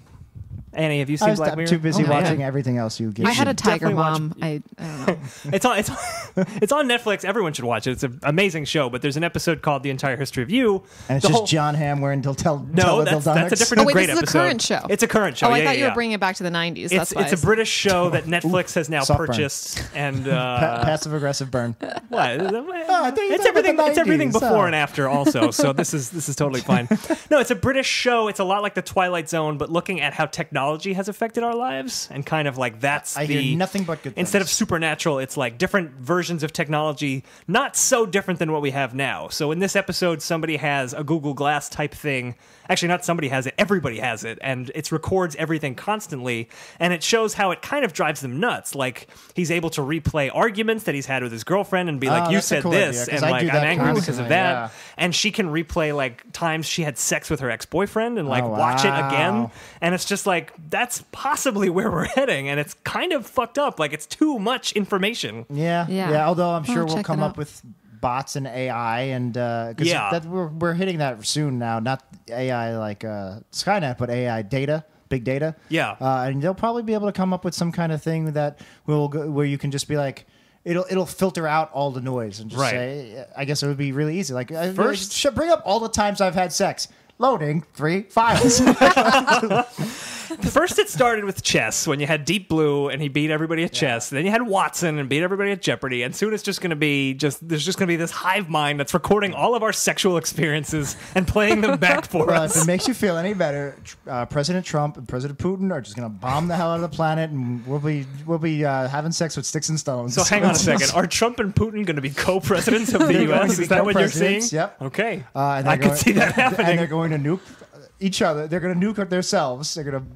Annie, have you I seen was Black I'm Mirror? too busy Oh, yeah. watching everything else you gave I had a tiger definitely watch- mom. I, I don't know. It's on it's it's on Netflix. Everyone should watch it. It's an amazing show. But there's an episode called "The Entire History of You," and it's The just whole- Jon Hamm wearing Del Tel No, that's, that's a different Oh, wait, great this is a current show. It's a current show. oh, I yeah, thought yeah, you were yeah. bringing it back to the 90s. It's That's why it's I a British show that Netflix has now Soft burn. purchased, and Pa- uh, passive aggressive burn. what? Oh, I thought you were it's everything. It's everything before oh. and after, also. So this is this is totally fine. No, it's a British show. It's a lot like the Twilight Zone, but looking at how technology has affected our lives, and kind of like that's I the hear nothing but good instead of supernatural, it's like different versions of technology, not so different than what we have now. So in this episode, somebody has a Google Glass type thing. Actually, not somebody has it, everybody has it, and it records everything constantly. And it shows how it kind of drives them nuts. Like he's able to replay arguments that he's had with his girlfriend and be ah, like, Oh, "You said cool this," idea, 'cause and I like, "I'm angry because of that. yeah. And she can replay like times she had sex with her ex boyfriend and like Oh, watch it again. And it's just like that's possibly where we're heading, and it's kind of fucked up. Like it's too much information. Yeah, Yeah. yeah. Although I'm sure I'll we'll come up with bots and AI, and uh Yeah. that, we're we're hitting that soon now. Not AI like uh, Skynet, but AI data, big data. Yeah. uh, and they'll probably be able to come up with some kind of thing that will go, where you can just be like. It'll it'll filter out all the noise and just Right. say. I guess it would be really easy. Like First- bring up all the times I've had sex. Loading three files. First, it started with chess when you had Deep Blue and he beat everybody at chess. Then you had Watson and beat everybody at Jeopardy. And soon it's just going to be just there's just going to be this hive mind that's recording all of our sexual experiences and playing them back for Well, if us. it makes you feel any better, uh, President Trump and President Putin are just going to bomb the hell out of the planet, and we'll be we'll be uh, having sex with sticks and stones. So hang on a second. Are Trump and Putin going to be co-presidents of the U.S.? Is that what you're saying? yep. Okay. Uh, and I they're could see that And they're happening. Going to nuke each other. They're going to nuke themselves. They're going to,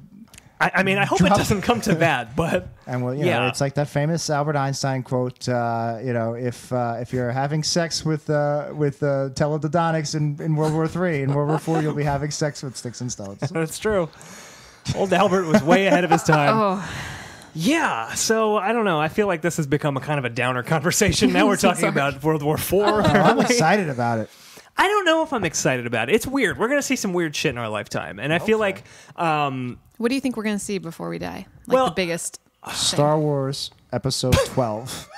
I, I mean, I hope it doesn't come to that, but and well, you Yeah. know, it's like that famous Albert Einstein quote. Uh, you know, if uh, if you're having sex with uh, with uh, teledildonics in, in World War Three, in World War Four, you'll be having sex with sticks and stones. that's true. Old Albert was way ahead of his time. Oh, Yeah, so I don't know. I feel like this has become a kind of a downer conversation. Now we're talking about World War Four. Oh, I'm excited about it. I don't know if I'm excited about it. It's weird. We're gonna see some weird shit in our lifetime, and I feel like um, what do you think we're going to see before we die? Like Well- the biggest. Star Wars Episode Twelve.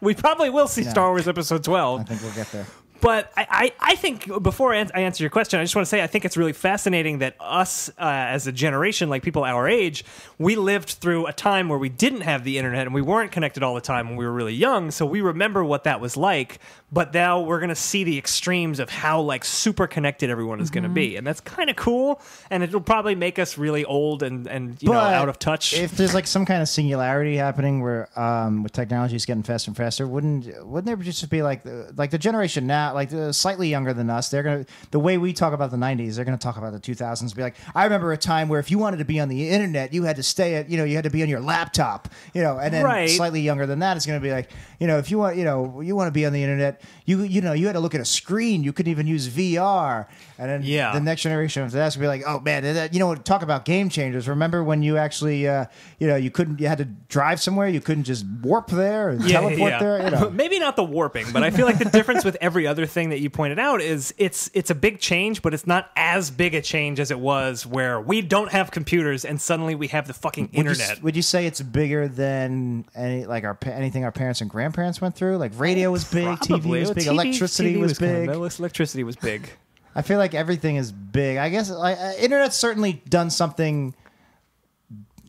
we probably will see Yeah. Star Wars Episode twelve. I Twelve. think we'll get there. But I, I, I think before I answer your question, I just want to say I think it's really fascinating that us uh, as a generation, like people our age, we lived through a time where we didn't have the internet and we weren't connected all the time when we were really young. So we remember what that was like. But now we're going to see the extremes of how like super connected everyone is going to be, and that's kind of cool. And it'll probably make us really old and and you know out of touch. If there's like some kind of singularity happening where um, with technology is getting faster and faster, wouldn't wouldn't there just be like the, like the generation now, like the slightly younger than us, they're gonna the way we talk about the '90s, they're gonna talk about the 2000s. Be like, I remember a time where if you wanted to be on the internet, you had to stay at you know you had to be on your laptop, you know, and then Right. slightly younger than that is gonna be like, you know, if you want you know you want to be on the internet, you you know you had to look at a screen, you couldn't even use VR, and then Yeah. the next generation of that's gonna be like, oh man, that, you know, talk about game changers. Remember when you actually, uh, you know, you couldn't, you had to drive somewhere, you couldn't just warp there and teleport there. You know, Maybe not the warping, but I feel like the difference with every other thing that you pointed out is it's it's a big change, but it's not as big a change as it was where we don't have computers and suddenly we have the fucking Would you, internet. would you say it's bigger than any like our anything our parents and grandparents went through? Like radio was big, TV was big, TV electricity TV was, kinda- big. electricity was big. I feel like everything is big. I guess like uh, internet's certainly done something.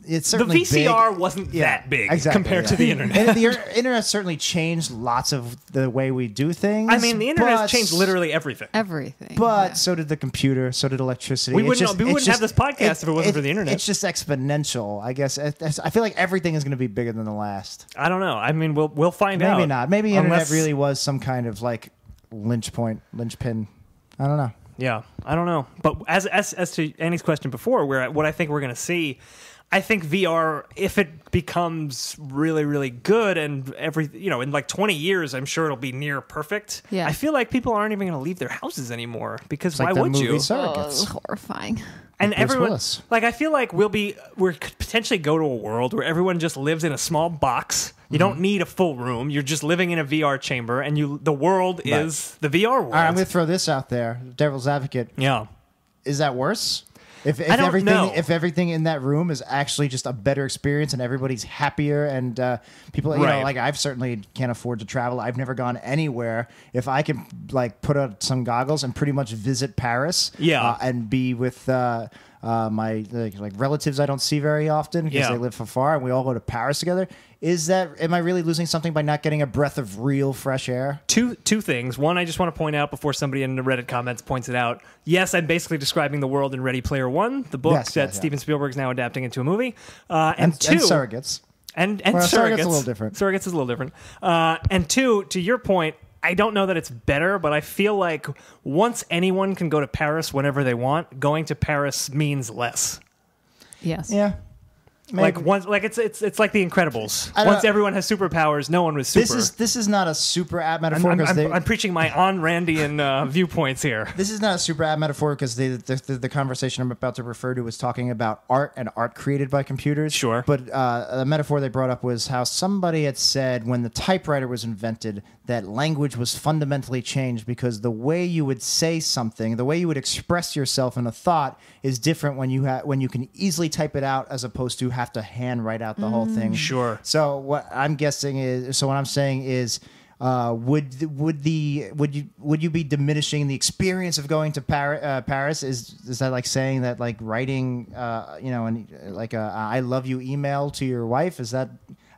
It's The certainly VCR big. wasn't Yeah, that big exactly, compared to the internet. and the er- internet certainly changed lots of the way we do things. I mean, the internet but- changed literally everything. Everything. But yeah. so did the computer. So did electricity. We It's wouldn't- just- we it's wouldn't have this podcast if it wasn't for the internet. It's just exponential. I guess. It- it's- I feel like everything is going to be bigger than the last. I don't know. I mean, we'll we'll find out. Maybe not. Maybe internet Unless- really was some kind of like lynch point, linchpin. I don't know. Yeah, I don't know. But as as as to Annie's question before, where what I think we're going to see, I think VR, if it becomes really really good and every you know in like twenty years, I'm sure it'll be near perfect. Yeah. I feel like people aren't even going to leave their houses anymore because It's like why that would movie you? Surrogates. Oh, horrifying. and Bruce everyone Willis. like I feel like we'll be we could potentially go to a world where everyone just lives in a small box. You Mm-hmm. don't need a full room. You're just living in a VR chamber, and you the world is the VR world. All right, I'm going to throw this out there. Devil's advocate. yeah. Is that worse? If, if I don't everything know. if everything in that room is actually just a better experience and everybody's happier and uh, people you know Right. like I've certainly can't afford to travel. I've never gone anywhere. If I can like put on some goggles and pretty much visit Paris, Yeah. uh, and be with. Uh, uh, my like, like relatives I don't see very often because Yeah. they live far, and we all go to Paris together. Is that am I really losing something by not getting a breath of real fresh air? two two things. One, I just want to point out before somebody in the Reddit comments points it out. Yes, I'm basically describing the world in Ready Player One, the book Yes, that Steven yeah. Steven Spielberg's now adapting into a movie. Uh, and, And, two, and surrogates. and and Well, surrogates, surrogates a little different. Surrogates is a little different. Uh, and two, to your point, I don't know that it's better, but I feel like once anyone can go to Paris whenever they want, going to Paris means less. Yes. Yeah. Like once, like it's it's it's like The Incredibles. Once everyone has superpowers, no one was super. This is this is not a super apt I'm, metaphor I'm, I'm, they. I'm preaching my on Randian uh, viewpoints here. this is not a super apt metaphor because the, the, the the conversation I'm about to refer to was talking about art and art created by computers. Sure. But uh, the metaphor they brought up was how somebody had said when the typewriter was invented that language was fundamentally changed because the way you would say something, the way you would express yourself in a thought, is different when you ha- when you can easily type it out as opposed to have to hand write out the whole thing. Sure. So what I'm guessing is, so what I'm saying is, uh, would would the would you would you be diminishing the experience of going to Paris? Uh, Paris is is that like saying that like writing, uh, you know, and like a I love you email to your wife? Is that?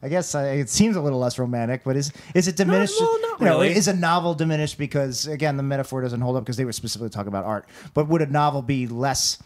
I guess uh, it seems a little less romantic, but is is it diminished? well, not you know, really. is a novel diminished because again the metaphor doesn't hold up because they were specifically talking about art. But would a novel be less?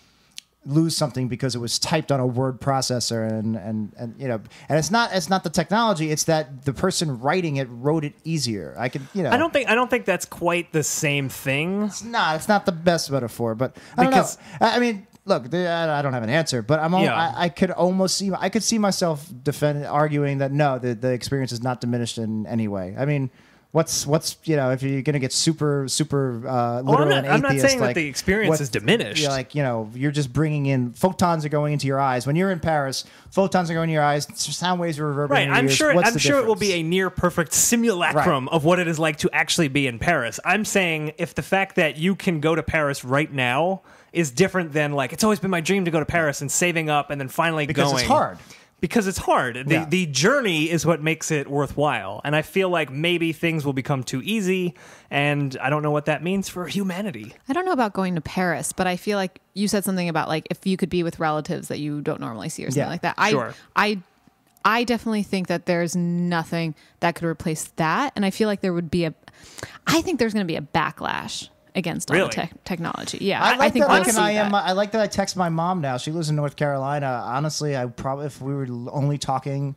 lose something because it was typed on a word processor and and and you know and it's not it's not the technology it's that the person writing it wrote it easier i could you know I don't think I don't think that's quite the same thing. it's not it's not the best metaphor but i don't Because- know i I mean look I I don't have an answer but i'm al- Yeah. I, I could almost see i could see myself defend arguing that no the, the experience is not diminished in any way i mean What's what's you know if you're gonna get super super uh, literal not- and I'm not saying that like, the experience what- is diminished. you're like you know you're just bringing in photons are going into your eyes when you're in Paris. Photons are going into your eyes. Sound waves are reverberating. Right, in your I'm ears. sure. What's I'm the sure it will difference? be a near perfect simulacrum of what it is like to actually be in Paris. I'm saying if the fact that you can go to Paris right now is different than like it's always been my dream to go to Paris and saving up and then finally Because going it's hard. Because it's hard. The Yeah. the journey is what makes it worthwhile. And I feel like maybe things will become too easy and I don't know what that means for humanity. I don't know about going to Paris, but I feel like you said something about like if you could be with relatives that you don't normally see or something Yeah, like that. I sure. I I definitely think that there's nothing that could replace that, and I feel like there would be a. I think there's going to be a backlash against all the tech technology. Yeah, I like think that. we'll I, can, see I am. that. I like that. I text my mom now. She lives in North Carolina. Honestly, I probably if we were only talking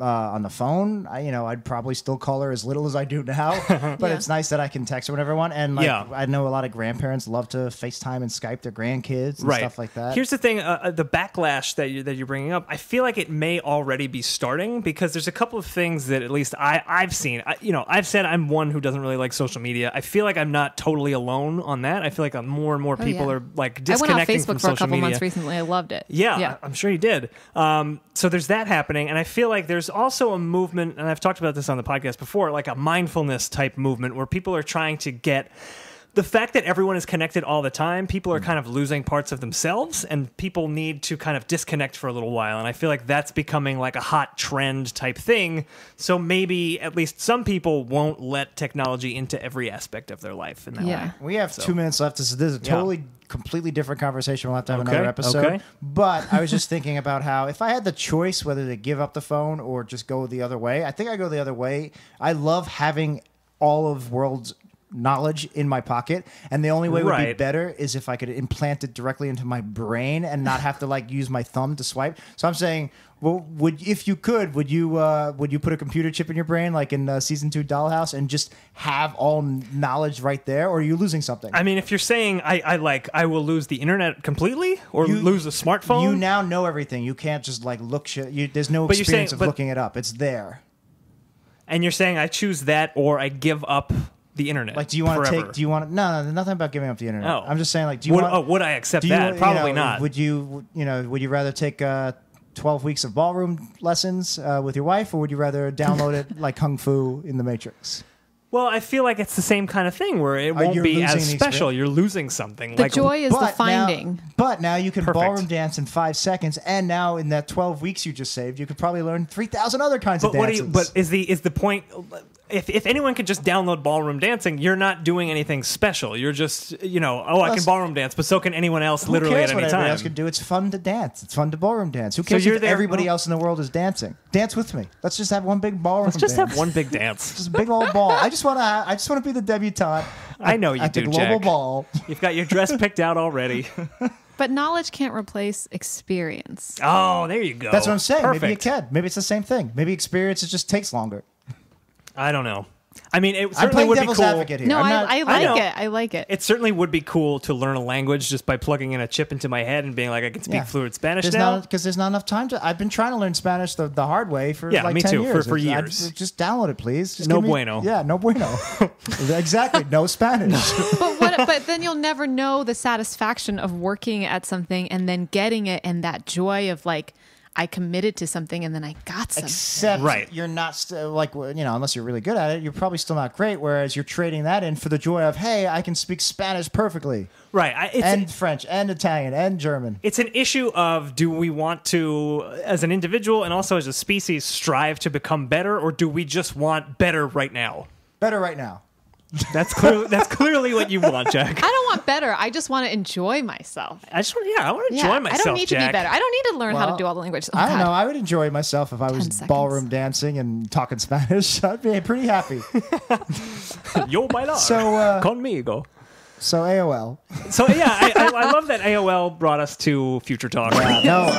uh, on the phone, I, you know, I'd probably still call her as little as I do now. but Yeah. it's nice that I can text her whenever I want. And like, Yeah. I know a lot of grandparents love to FaceTime and Skype their grandkids and stuff like that. Here's the thing: uh, uh, the backlash that you that you're bringing up, I feel like it may already be starting because there's a couple of things that at least I I've seen. I, you know, I've said I'm one who doesn't really like social media. I feel like I'm not totally alone on that. I feel like uh, more and more Oh, people yeah. are like I went on disconnecting Facebook from for a social couple media. months recently. I loved it. Yeah, yeah. I- I'm sure he did. Um, so there's that happening, and I feel like there's also a movement, and I've talked about this on the podcast before, like a mindfulness type movement where people are trying to get the fact that everyone is connected all the time. People are hmm. kind of losing parts of themselves, and people need to kind of disconnect for a little while. And I feel like that's becoming like a hot trend type thing. So maybe at least some people won't let technology into every aspect of their life in that Yeah. way. We have two minutes left. This, this is a Yeah. totally, completely different conversation. We'll have to have Okay, another episode. okay. But I was just thinking about how if I had the choice whether to give up the phone or just go the other way, I think I go the other way. I love having all of world's knowledge in my pocket and the only way would be better is if i could implant it directly into my brain and not have to like use my thumb to swipe so i'm saying well would if you could would you uh would you put a computer chip in your brain like in uh, season two dollhouse and just have all knowledge right there or are you losing something I mean, if you're saying I, I like I will lose the internet completely or You- lose a smartphone, You now know everything. You can't just like look shit. You, there's no But you're experience saying- of but- looking it up. It's there. and you're saying I choose that or I give up the internet. Like, do you want to take? Do you want? No, no, nothing about giving up the internet. Oh. I'm just saying, like, do you would, want? oh, would I accept you, that? you Probably know, not. Would you? You know, would you rather take uh, 12 weeks of ballroom lessons uh, with your wife, or would you rather download it like kung fu in the Matrix? Well, I feel like it's the same kind of thing where it Uh, won't you're be as special. experience. You're losing something. The like joy is the But now- finding. but now you can Perfect. ballroom dance in five seconds, and now in that twelve weeks you just saved, you could probably learn three thousand other kinds But of what do dances. you? But is the is the point? If if anyone could just download ballroom dancing, you're not doing anything special. You're just you know, oh, I can ballroom dance, but so can anyone else. Literally cares at what any everybody time. else can do? It's fun to dance. It's fun to ballroom dance. Who cares you're if there- everybody well- else in the world is dancing? Dance with me. Let's just have one big ballroom. Let's just dance. have one big dance. Just a big old ball. I just want to. I just want to be the debutante. I know you at do, the global Jack. ball. You've got your dress picked out already. But knowledge can't replace experience. Oh, there you go. That's what I'm saying. Maybe it can. Maybe it's the same thing. Maybe experience it just takes longer. I don't know. I mean, it I'm certainly playing would be devil's cool. advocate here. No, I'm I, not- I I like know. it. I like it. It certainly would be cool to learn a language just by plugging in a chip into my head and being like, I can speak Yeah. fluent Spanish There's now. because there's not enough time to. I've been trying to learn Spanish the, the hard way for Yeah, like me ten too, for- years. for It's- I- years. just download it, please. Just No give me- bueno. Yeah, no bueno. exactly, no Spanish. but what? But then you'll never know the satisfaction of working at something and then getting it, and that joy of like, I committed to something and then I got something. Except Right. you're not st- like you know unless you're really good at it, you're probably still not great. Whereas you're trading that in for the joy of hey, I can speak Spanish perfectly right. I, it's, and French and Italian and German. it's an issue of do we want to, as an individual and also as a species, strive to become better, or do we just want better right now? Better right now. That's clearly that's clearly what you want, Jack. I don't want better. I just want to enjoy myself. I just want, yeah, I want to Yeah, enjoy myself. I don't need Jack. to be better. I don't need to learn how to do all the languages. Oh, I don't God. know. I would enjoy myself if I was seconds. ballroom dancing and talking Spanish. I'd be pretty happy. Yo bailar So, uh, conmigo. So AOL. So yeah, I, I, I love that AOL brought us to Future Talk. Yeah, no, um,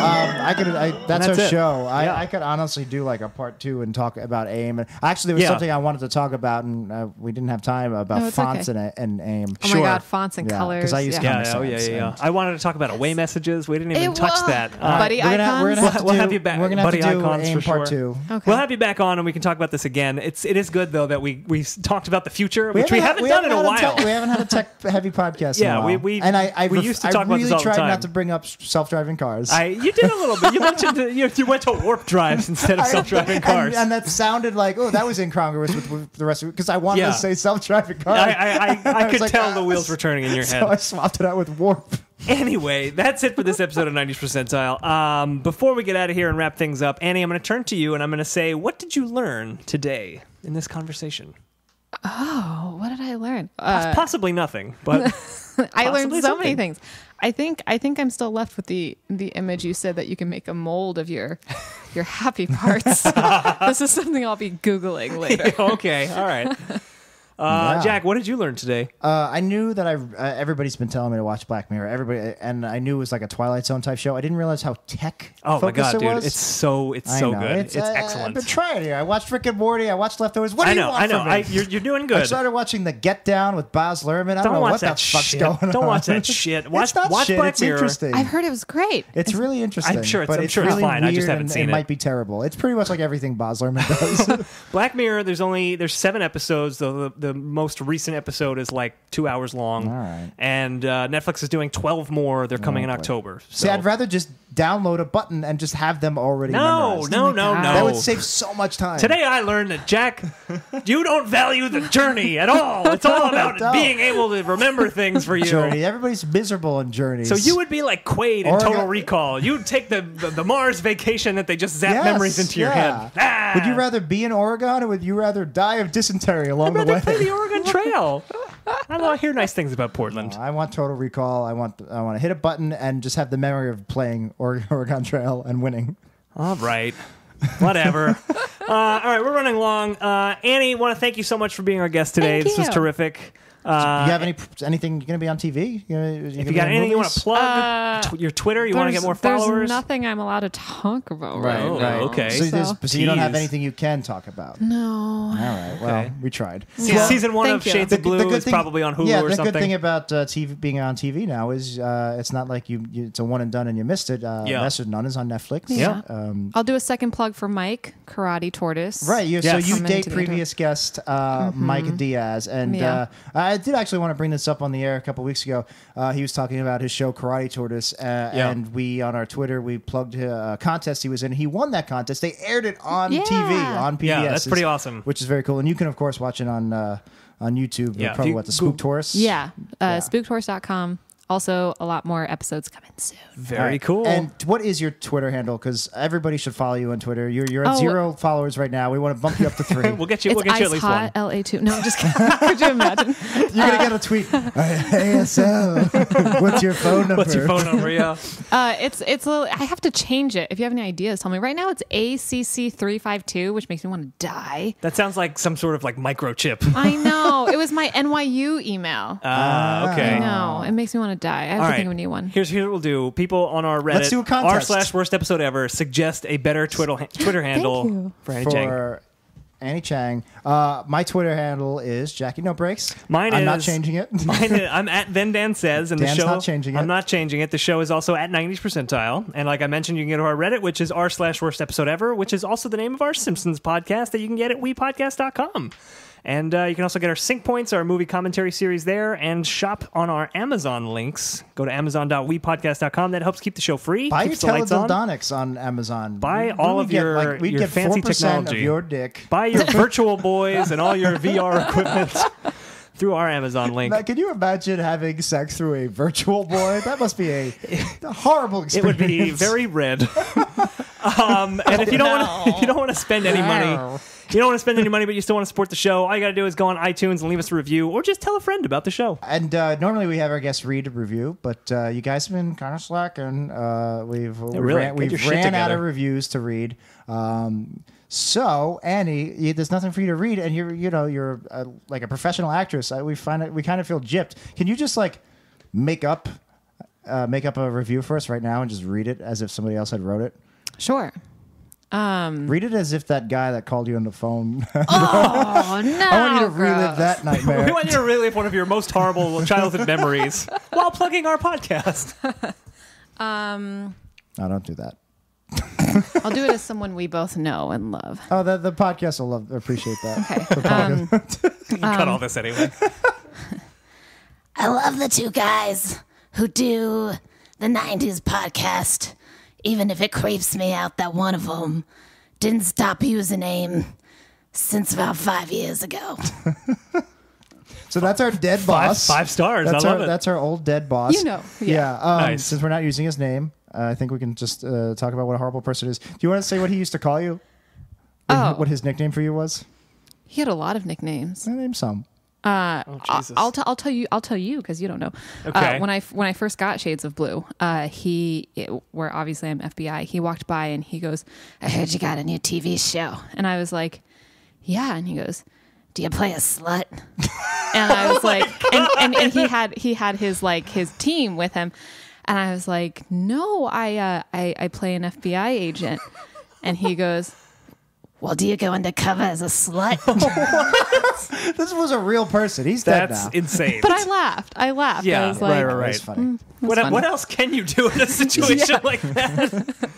I could. I, that's, That's our it. show. I, Yeah. I could honestly do like a part two and talk about AIM. And actually, there was Yeah. something I wanted to talk about, and uh, we didn't have time about No, fonts okay. and, and AIM. Oh Sure. my God, fonts and Yeah, colors. 'cause I use yeah. Yeah, Comic oh, yeah, yeah, yeah. and- I wanted to talk about away messages. We didn't even It touch was- that. All right. Buddy we're gonna, icons? We're gonna have to We'll do, have you back- We're gonna have buddy to do icons AIM for part sure. two. Okay. We'll have you back on and we can talk about this again. It's it is good though that we we talked about the future, which we haven't, done in a while. we haven't had a tech heavy podcast. Yeah, we- we- and I, I we used to I talk about really this all the tried time. not to bring up self driving cars. I you did a little bit. You mentioned you, you went to warp drives instead of self-driving cars. and, that sounded like oh that was incongruous with, with the rest of it because I wanted Yeah. to say self driving cars. I, I, I, I could like, tell "Ah." the wheels were turning in your head. So I swapped it out with warp. Anyway, that's it for this episode of 90s Percentile. Um, before we get out of here and wrap things up, Annie, I'm going to turn to you and I'm going to say, what did you learn today in this conversation? Oh, what did I learn? Uh, Possibly nothing, but I learned so something. many things. I think I think I'm still left with the the image you said that you can make a mold of your your happy parts. this is something I'll be googling later. okay, all right. Uh, Yeah. Jack, what did you learn today? Uh, I knew that I uh, everybody's been telling me to watch Black Mirror. Everybody and I knew it was like a Twilight Zone type show. I didn't realize how tech. Oh my god, it dude, was. it's so it's I so know. good. It's, uh, I've excellent. been trying here. I watched Rick and Morty. I watched Leftovers. What do I you know, want I know. from me? I, you're, you're doing I good. started watching The Get Down with Baz Luhrmann. I don't, Don't know watch what the that fuck's shit. going on. Don't watch that shit. Watch- it's not watch shit. Black it's Mirror. interesting. I've heard it was great. It's really interesting. sure it's- but I'm it's sure it's really fine. I just haven't and seen it. it. might be terrible. It's pretty much like everything Baz Luhrmann does. Black Mirror. There's only there's seven episodes. The, the most recent episode is like two hours long. All right. And uh, Netflix is doing twelve more. They're coming in boy. October. See, so- I'd rather just download a button and just have them already no, memorized. no, no, no. That would save so much time. Today I learned that Jack, you don't value the journey at all. It's all about don't. being able to remember things for you. Journey. Everybody's miserable in journeys. So you would be like Quaid in Oregon- Total Recall. You'd take the, the the Mars vacation that they just zap Yes, memories into your yeah. head. Ah! Would you rather be in Oregon or would you rather die of dysentery along the way? Play the Oregon Trail? I don't know. I hear nice things about Portland. I want Total Recall. I want I want to hit a button and just have the memory of playing Ore- Oregon Trail and winning. All right. Whatever. uh, all right, we're running long. Uh, Annie, want to thank you so much for being our guest today. Thank this was terrific. Uh, you have any anything you're going to be on TV? You gonna, if you got anything you want to plug, Uh, Tw- your Twitter, you want to get more followers. There's nothing I'm allowed to talk about right, Right, now. right. okay. So, So- so you don't have anything you can talk about. No. All right. Well, Okay. we tried. Se- Well, season one of you. Shades The- of Blue is probably on Hulu yeah, or the something. good thing about uh, TV being on TV now is uh, it's not like you, you it's a one and done and you missed it. Uh, Yeah. Lesser None is on Netflix. Yeah. Um, I'll do a second plug for Mike, Karate Tortoise. Right, you, Yes. so you date previous guest uh, Mike Diaz, and uh, I, I did actually want to bring this up on the air a couple weeks ago. Uh, he was talking about his show Karate Tortoise, uh, Yeah. and we on our Twitter we plugged a contest he was in. He won that contest. They aired it on Yeah. TV on PBS. Yeah, that's pretty awesome. Which is very cool, and you can of course watch it on uh, on YouTube. Yeah, probably if you what the Spook Taurus. Yeah. Uh, Yeah. Spooktorch.com. Also, a lot more episodes coming soon. Very All right. cool. And what is your Twitter handle? Because everybody should follow you on Twitter. You're you're at Oh. zero followers right now. We want to bump you up to three. we'll get you. It's we'll get you at Ice least Hot one. LA two. No, I'm just kidding. Could you imagine? You're gonna get a tweet. ASL. What's your phone number? What's your phone number? Yeah. Uh, it's it's a little. I have to change it. If you have any ideas, tell me. Right now, it's ACC three five two, which makes me want to die. That sounds like some sort of like microchip. I know. it was my NYU email. Ah, okay. I know. It makes me want to die. I have All to right. think of a new one. Here's, here's what we'll do. People on our Reddit, Let's do a contest. slash worst episode ever, suggest a better Twitter Twitter handle you. for Annie Chang. for Annie Chang. Uh, my Twitter handle is Jackie No Breaks. Mine I'm not is- changing it. Mine is, I'm at then Dan says, and Dan's the show not changing it. I'm not changing it. The show is also at 90th percentile, and like I mentioned, you can go to our Reddit, which is r slash worst episode ever, which is also the name of our Simpsons podcast that you can get at WeePodcast.com. And uh, you can also get our sync points, our movie commentary series there, and shop on our Amazon links. Go to amazon.weepodcast.com. That helps keep the show free. Buy your keeps the lights on. on Amazon. Buy We- all we of get, your- like, we your get fancy 4% technology. of your dick. Buy your virtual boys and all your VR equipment through our Amazon link. Now, can you imagine having sex through a virtual boy? That must be a, a horrible experience. It would be very red. um, and if you don't want to, if you don't want to spend any money, you don't want to spend any money, but you still want to support the show, all you got to do is go on iTunes and leave us a review, or just tell a friend about the show. And uh, normally we have our guests read a review, but uh, you guys have been kind of slacking. Uh, we've we've really, ran, we've ran out of reviews to read. Um, so Annie, you, there's nothing for you to read, and you're you know you're uh like a professional actress. I, we find it we kind of feel gypped. Can you just like make up uh, make up a review for us right now and just read it as if somebody else had wrote it? Sure. Um, Read it as if that guy that called you on the phone. Oh no! I want you to relive that nightmare. We want you to relive one of your most horrible childhood memories while plugging our podcast. Um, No, don't do that. I'll do it as someone we both know and love. Oh, the the podcast will love appreciate that. Okay. Um, You cut all this anyway. I love the two guys who do the 90s podcast, even if it creeps me out that one of them didn't stop using AIM since about five years ago. So that's our dead boss. five stars. That's I our love it. that's our old dead boss. You know, yeah. Yeah. um, Nice. Since we're not using his name, uh, I think we can just uh, talk about what a horrible person is. Do you want to say what he used to call you? What- Oh. What his nickname for you was? he had a lot of nicknames. I name some. Uh, Oh, I'll, Jesus. I'll, t- I'll tell you. I'll tell you because you don't know. Okay. Uh, when I when I first got Shades of Blue, uh, he it, where obviously I'm FBI. He walked by and he goes, I heard you got a new TV show. and I was like, yeah. And he goes, Do you play a slut? and I was like, and, and, and he had he had his like his team with him, and I was like, no, I uh, I I play an FBI agent, and he goes, Well, do you go undercover as a slut? This was a real person. He's dead That's now. insane. but I laughed. I laughed. Yeah, I was like, right, right, right. That's funny. what, funny. what else can you do in a situation like that?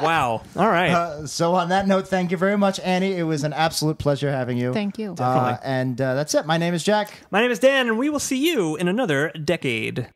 wow. All right. Uh, so on that note, thank you very much, Annie. It was an absolute pleasure having you. Thank you. Uh, and uh, that's it. My name is Jack. My name is Dan, and we will see you in another decade.